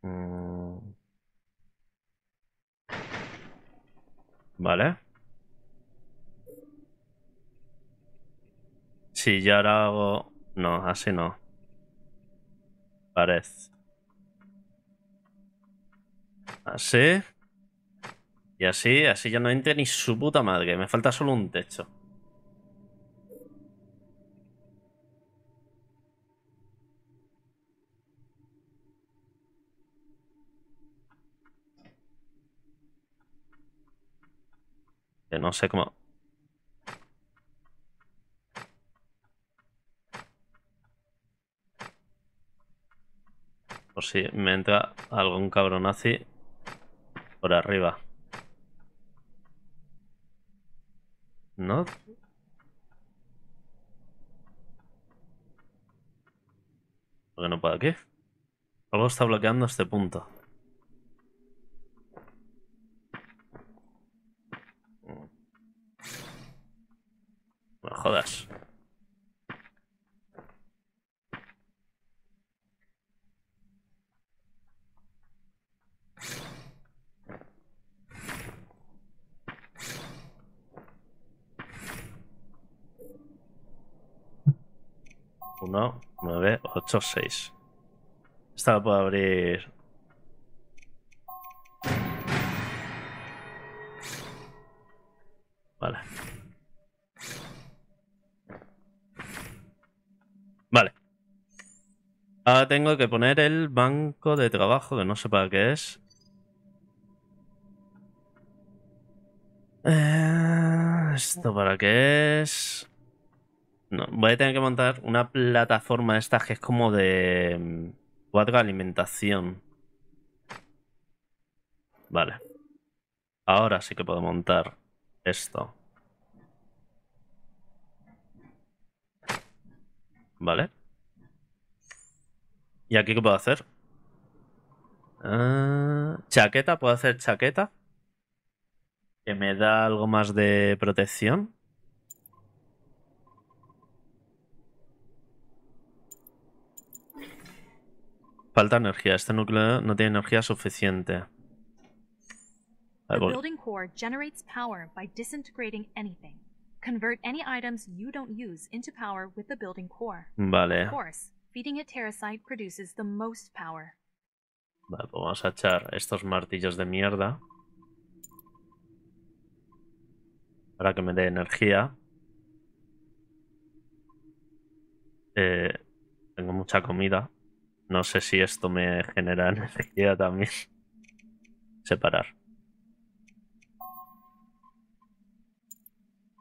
Mm. Vale. Si yo ahora hago... No, así no. Parece. Así. Y así, así ya no entra ni su puta madre. Me falta solo un techo. No sé cómo... Por si me entra algún cabrón nazi por arriba. ¿No? ¿Por no puedo aquí? Algo está bloqueando este punto. No jodas. Uno, nueve, ocho, seis. Esta la abrir. Vale. Ahora tengo que poner el banco de trabajo, que no sé para qué es. Eh, ¿Esto para qué es? No, voy a tener que montar una plataforma esta que es como de mm, cuatro alimentación. Vale. Ahora sí que puedo montar esto. Vale. ¿Y aquí qué puedo hacer? Ah, chaqueta, puedo hacer chaqueta. Que me da algo más de protección. Falta energía. Este núcleo no tiene energía suficiente. The building core generates power by disintegrating anything. Convert any items you don't use into power with the building core. Vale. Of course, feeding terracite produces the most power. Vale, pues vamos a echar estos martillos de mierda. Para que me dé energía. Eh, tengo mucha comida. No sé si esto me genera energía también. Separar.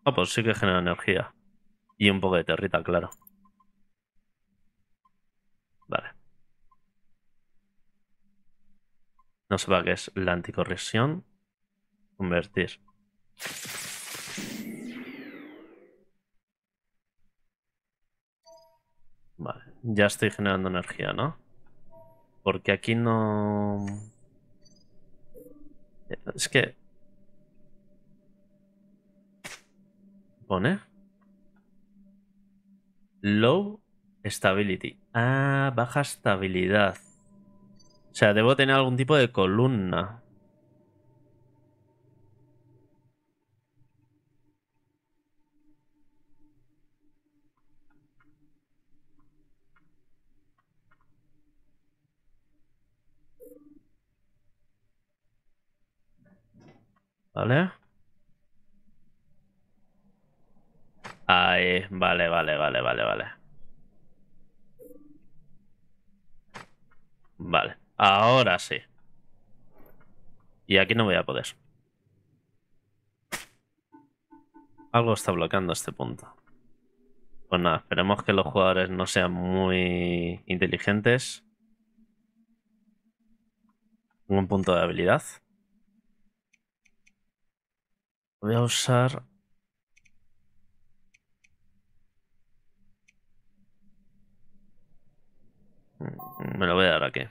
Ah, pues sí que genera energía. Y un poco de territa, claro. Vale. No sé para qué es la anticorrosión. Convertir. Vale, ya estoy generando energía, ¿no? Porque aquí no... Es que... Pone... Low Stability. Ah, baja estabilidad. O sea, debo tener algún tipo de columna. ¿Vale? Ahí, vale, vale, vale, vale, vale. Vale ahora sí. Y aquí no voy a poder. Algo está bloqueando este punto. Pues nada, esperemos que los jugadores no sean muy inteligentes. Un punto de habilidad. Voy a usar... Mm, me lo voy a dar aquí.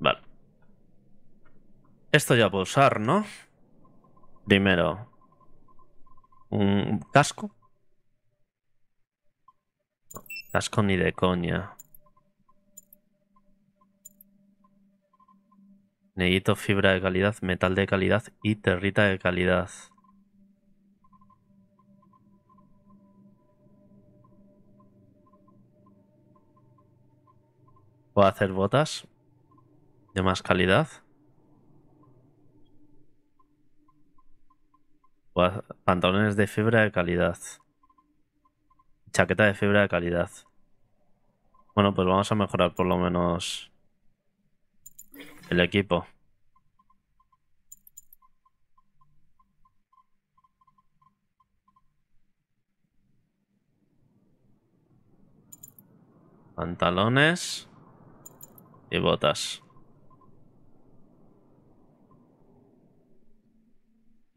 Vale. Esto ya puedo usar, ¿no? Primero. Un casco. Casco ni de coña. Necesito fibra de calidad, metal de calidad y territa de calidad. Puedo hacer botas de más calidad. Pantalones de fibra de calidad. Chaqueta de fibra de calidad. Bueno, pues vamos a mejorar por lo menos el equipo. Pantalones y botas.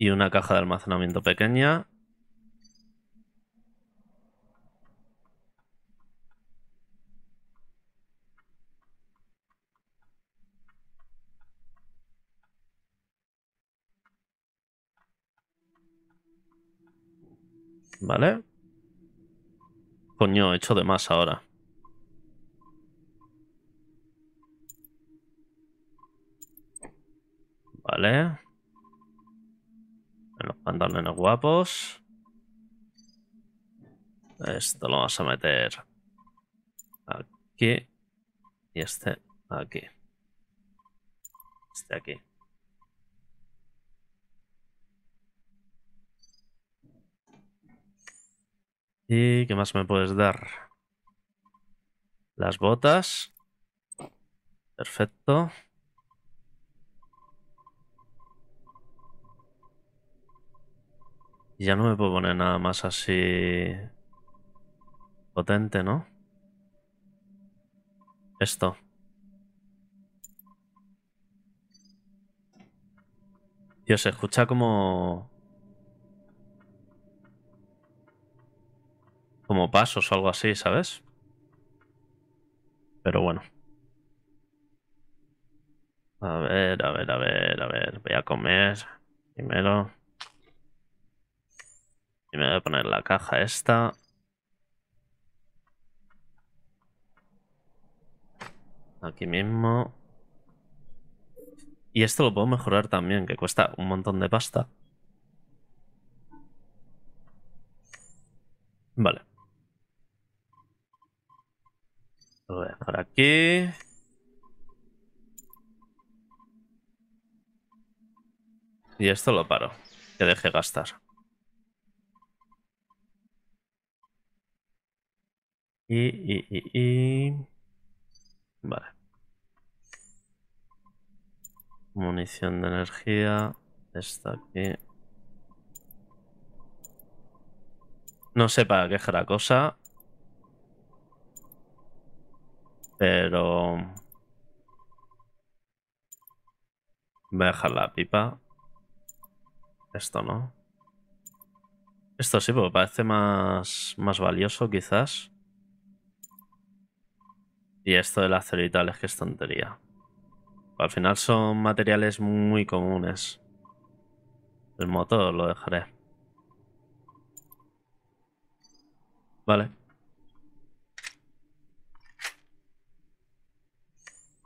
Y una caja de almacenamiento pequeña. ¿Vale? Coño, he hecho de más ahora. Vale. Los pantalones guapos. Esto lo vamos a meter aquí. Y este aquí. Este aquí. ¿Y qué más me puedes dar? Las botas. Perfecto. Ya no me puedo poner nada más así potente, ¿no? Esto. Dios, se escucha como... Como pasos o algo así, ¿sabes? Pero bueno. A ver, a ver, a ver, a ver. Voy a comer primero. Y me voy a poner la caja esta. Aquí mismo. Y esto lo puedo mejorar también, que cuesta un montón de pasta. Vale. Lo voy a dejar aquí. Y esto lo paro. Que deje gastar. Y, y, y, y... Vale. Munición de energía. Está aquí. No sé para qué es la cosa. Pero... Voy a dejar la pipa. Esto no. Esto sí, porque parece más, más valioso quizás. Y esto de las ceritales, que es tontería. Al final son materiales muy comunes. El motor lo dejaré. Vale.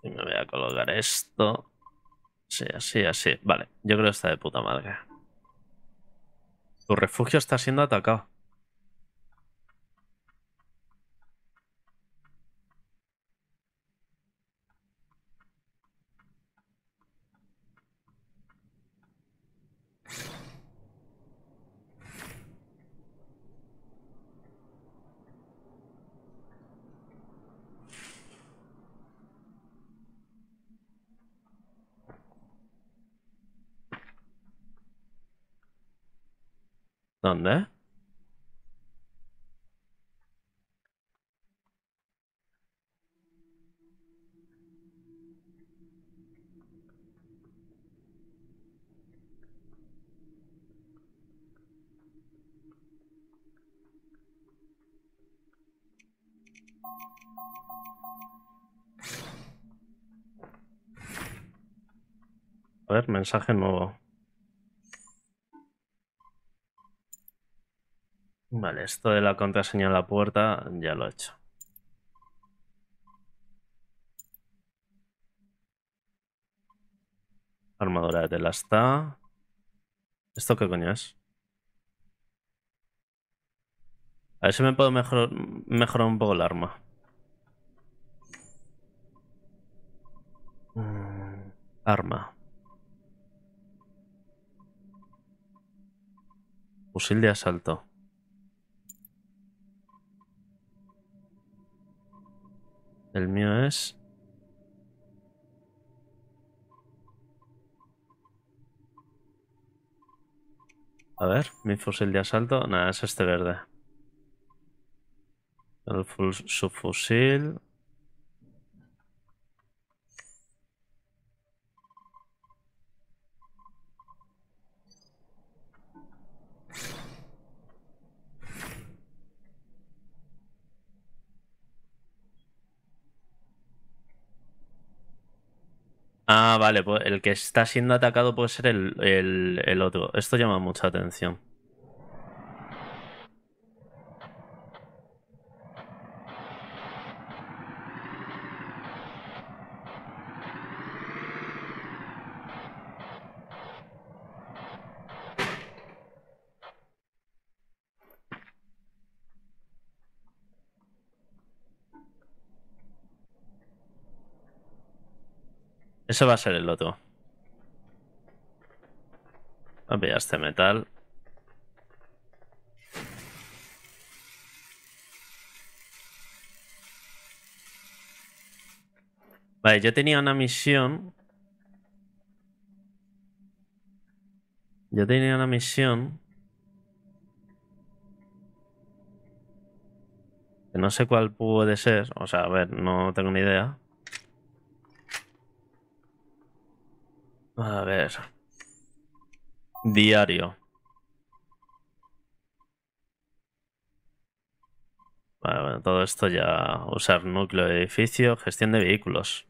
Y me voy a colocar esto. Sí, así, así. Vale, yo creo que está de puta madre. Tu refugio está siendo atacado. ¿Dónde? A ver, mensaje nuevo. Vale, esto de la contraseña en la puerta ya lo he hecho. Armadura de tela está. ¿Esto qué coño es? A ver si me puedo mejor, mejorar un poco el arma. Mm, arma. Fusil de asalto. El mío es... A ver, mi fusil de asalto. Nada, es este verde. El subfusil. Ah, vale, pues el que está siendo atacado puede ser el, el, el otro. Esto llama mucha atención. Ese va a ser el otro. A ver, este metal. Vale, yo tenía una misión. Yo tenía una misión. Que no sé cuál puede ser. O sea, a ver, no tengo ni idea. A ver. Diario. Vale, bueno, todo esto ya. Usar núcleo de edificio, gestión de vehículos.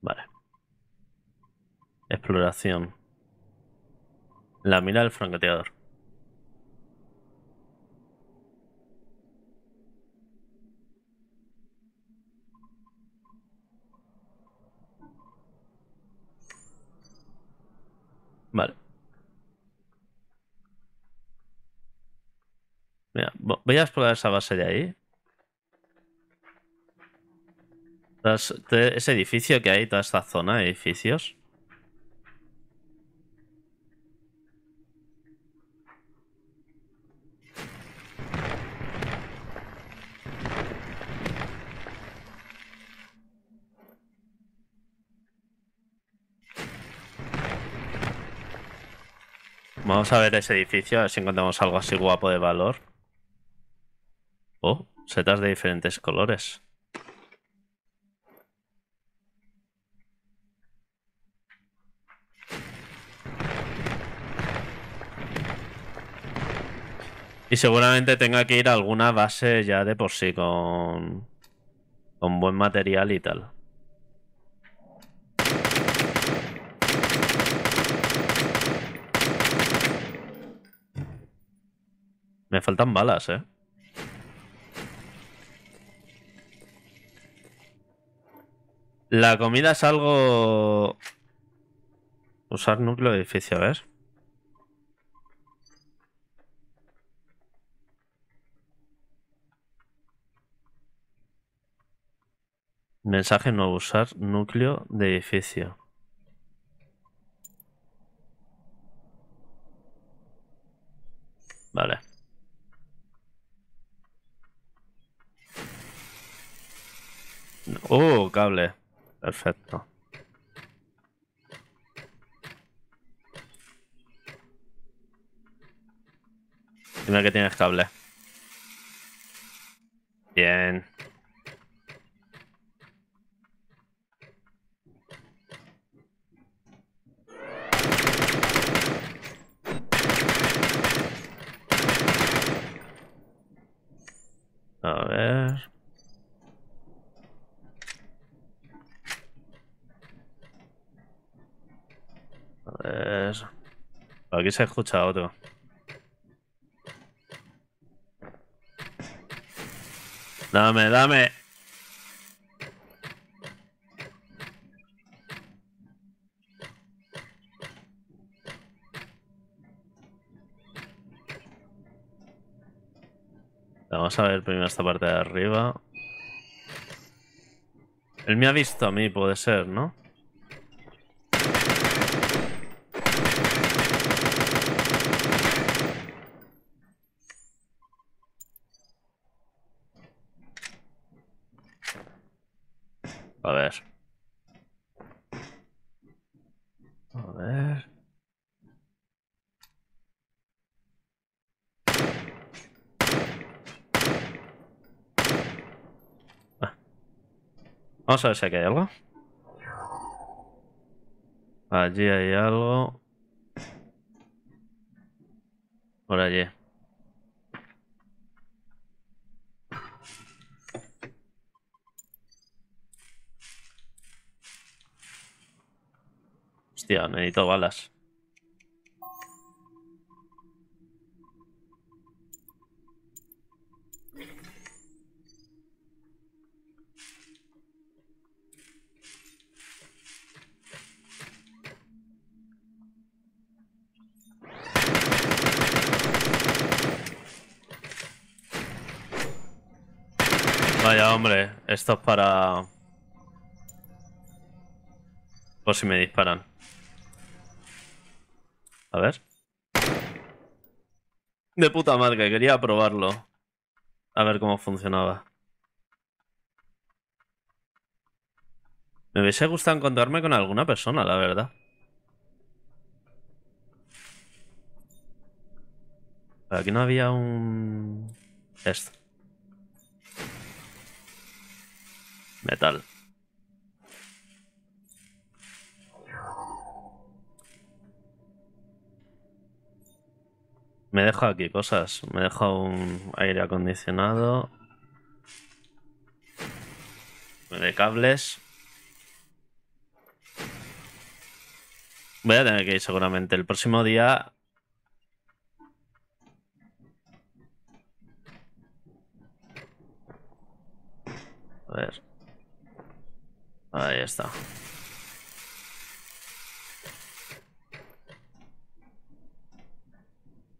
Vale. Exploración. La mira del francotirador. Vale. Mira, voy a explorar esa base de ahí. Ese edificio que hay, toda esta zona de edificios. Vamos a ver ese edificio, a ver si encontramos algo así guapo de valor. Oh, setas de diferentes colores. Y seguramente tenga que ir a alguna base ya de por sí con, con buen material y tal. Me faltan balas, eh. La comida es algo... Usar núcleo de edificio, a ver. Mensaje no usar núcleo de edificio. Vale. Uh, cable. Perfecto. Dime que tienes cable. Bien. A ver. Ver. Aquí se escucha otro. Dame, dame. Vamos a ver primero esta parte de arriba. Él me ha visto a mí, puede ser, ¿no? A ver. A ver. Ah. Vamos a ver si aquí hay algo. Allí hay algo. Por allí. Hostia, necesito balas. Vaya hombre, esto es para... Por si me disparan. A ver. De puta madre, quería probarlo. A ver cómo funcionaba. Me hubiese gustado encontrarme con alguna persona, la verdad. Aquí no había un... Esto. Metal. Me dejo aquí cosas. Me dejo un aire acondicionado. De cables. Voy a tener que ir seguramente el próximo día. A ver. Ahí está.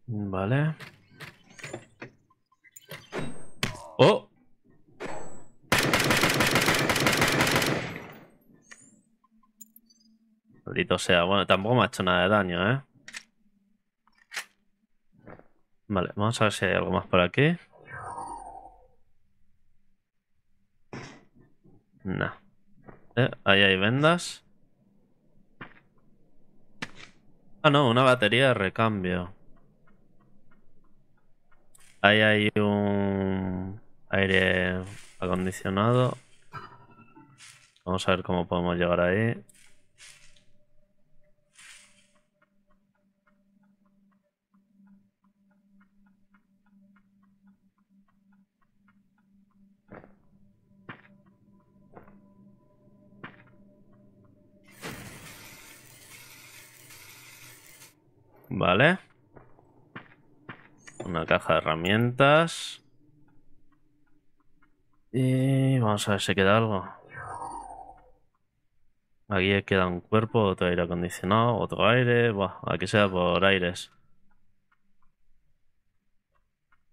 Vale. ¡Oh! Maldito sea. Bueno, tampoco me ha hecho nada de daño, ¿eh? Vale, vamos a ver si hay algo más por aquí. No. Eh, ahí hay vendas. Ah, no, una batería de recambio. Ahí hay un aire acondicionado. Vamos a ver cómo podemos llegar ahí. Vale. Una caja de herramientas. Y vamos a ver si queda algo. Aquí queda un cuerpo, otro aire acondicionado, otro aire. Buah, aquí sea por aires.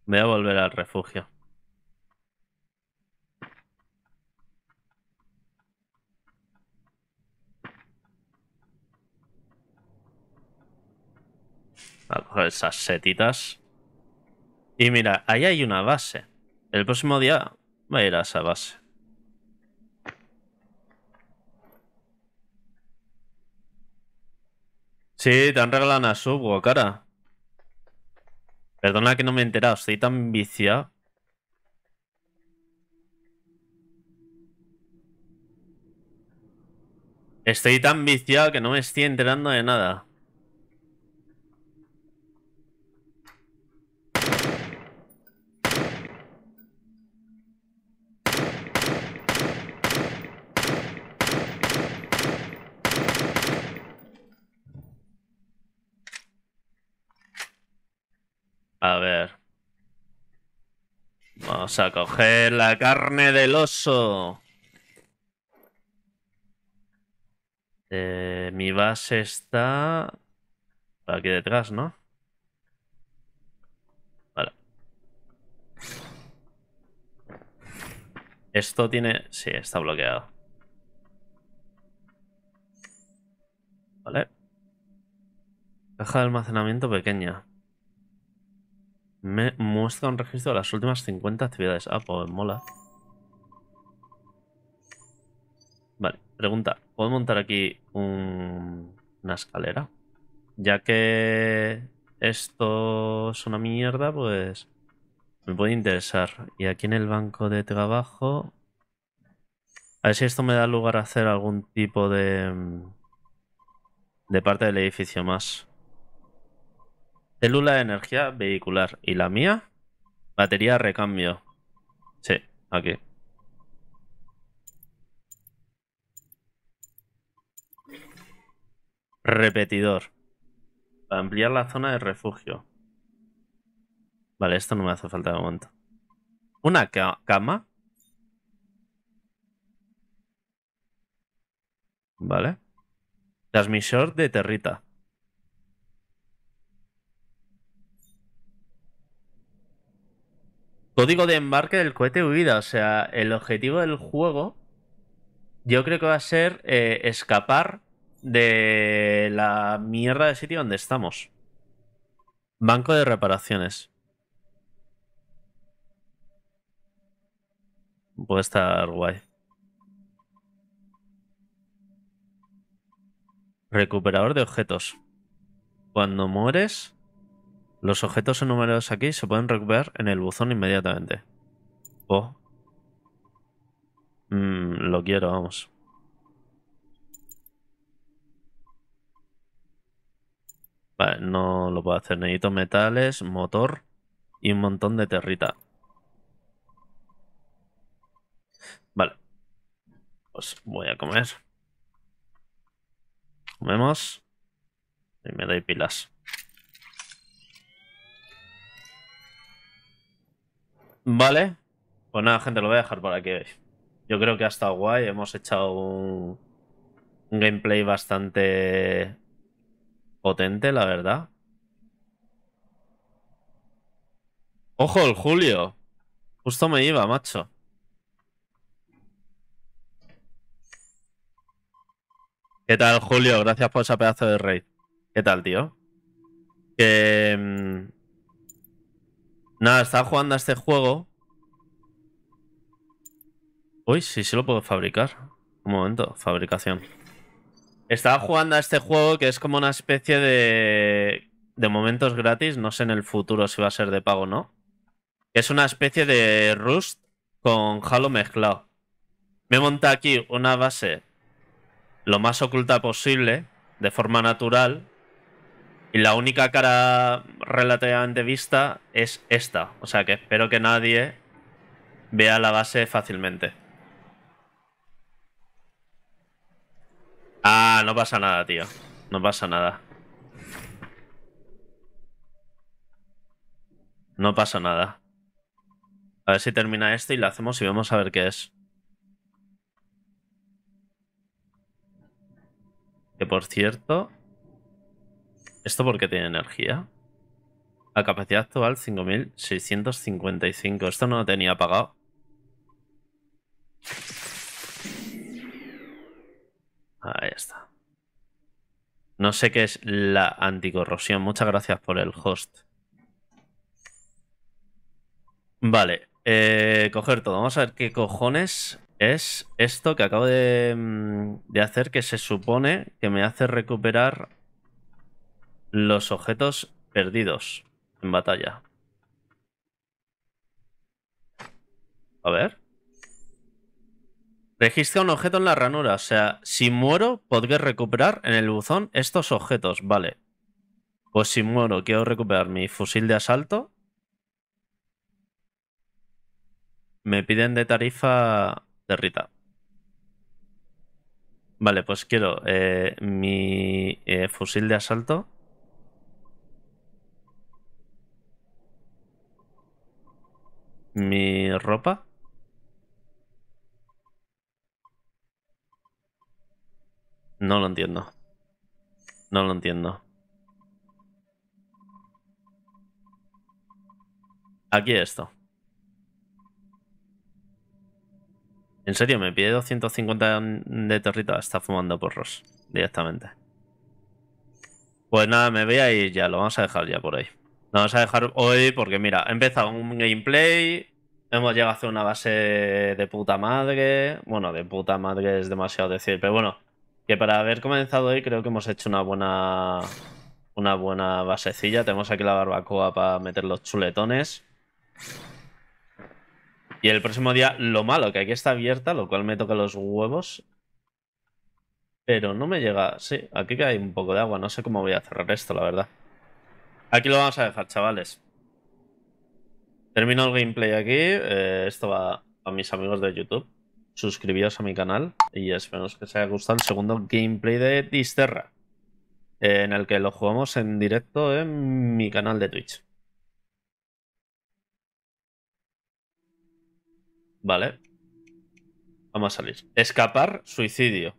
Voy a volver al refugio. a coger esas setitas. Y mira, ahí hay una base. El próximo día voy a ir a esa base. Sí, te han regalado una sub, cara. Perdona que no me he enterado, estoy tan viciado. Estoy tan viciado que no me estoy enterando de nada. Vamos a coger la carne del oso. Eh, mi base está aquí detrás, ¿no? Vale. Esto tiene... Sí, está bloqueado. Vale. Caja de almacenamiento pequeña. Me muestra un registro de las últimas 50 actividades. Ah, pues mola. Vale, pregunta. ¿Puedo montar aquí una escalera? Ya que esto es una mierda, pues me puede interesar. Y aquí en el banco de trabajo... A ver si esto me da lugar a hacer algún tipo de... De parte del edificio más. Célula de energía vehicular. ¿Y la mía? Batería recambio. Sí, aquí. Repetidor. Para ampliar la zona de refugio. Vale, esto no me hace falta de momento. Una cama. Vale. Transmisor de territa. Código de embarque del cohete huida. O sea, el objetivo del juego. Yo creo que va a ser eh, escapar de la mierda de sitio donde estamos. Banco de reparaciones. Puede estar guay. Recuperador de objetos. Cuando mueres, los objetos enumerados aquí se pueden recuperar en el buzón inmediatamente. Oh. Mm, lo quiero, vamos. Vale, no lo puedo hacer. Necesito metales, motor y un montón de territa. Vale. Pues voy a comer. Comemos. Y me doy pilas. Vale. Pues nada, gente, lo voy a dejar por aquí. Yo creo que ha estado guay. Hemos echado un, un gameplay bastante potente, la verdad. Ojo, el Julio. Justo me iba, macho. ¿Qué tal, Julio? Gracias por esa pedazo de raid. ¿Qué tal, tío? Que... Nada, estaba jugando a este juego. Uy, sí, sí lo puedo fabricar. Un momento, fabricación. Estaba jugando a este juego que es como una especie de, de momentos gratis. No sé en el futuro si va a ser de pago o no. Es una especie de Rust con Halo mezclado. Me monta aquí una base lo más oculta posible, de forma natural. Y la única cara relativamente vista es esta. O sea que espero que nadie vea la base fácilmente. Ah, no pasa nada, tío. No pasa nada. No pasa nada. A ver si termina esto y lo hacemos y vamos a ver qué es. Que por cierto... ¿Esto por qué tiene energía? La capacidad actual 5655. Esto no lo tenía apagado. Ahí está. No sé qué es la anticorrosión. Muchas gracias por el host. Vale. Eh, coger todo. Vamos a ver qué cojones es esto que acabo de, mm, de hacer que se supone que me hace recuperar los objetos perdidos en batalla. A ver. Registra un objeto en la ranura. O sea, si muero, podré recuperar en el buzón estos objetos. Vale. Pues si muero, quiero recuperar mi fusil de asalto. Me piden de tarifa de Rita. Vale, pues quiero eh, mi eh, fusil de asalto. Mi ropa. No lo entiendo. No lo entiendo. Aquí esto. En serio, me pide 250 de territa. Está fumando porros directamente. Pues nada, me voy a ir ya. Lo vamos a dejar ya por ahí. Vamos a dejar hoy porque, mira, he empezado un gameplay. Hemos llegado a hacer una base de puta madre. Bueno, de puta madre es demasiado decir, pero bueno. Que para haber comenzado hoy creo que hemos hecho una buena... Una buena basecilla. Tenemos aquí la barbacoa para meter los chuletones. Y el próximo día, lo malo, que aquí está abierta, lo cual me toca los huevos. Pero no me llega... Sí, aquí hay un poco de agua. No sé cómo voy a cerrar esto, la verdad. Aquí lo vamos a dejar, chavales. Termino el gameplay aquí. Eh, esto va a mis amigos de YouTube. Suscribíos a mi canal y espero que os haya gustado el segundo gameplay de Disterra. en el que lo jugamos en directo en mi canal de Twitch. Vale. Vamos a salir. Escapar, suicidio.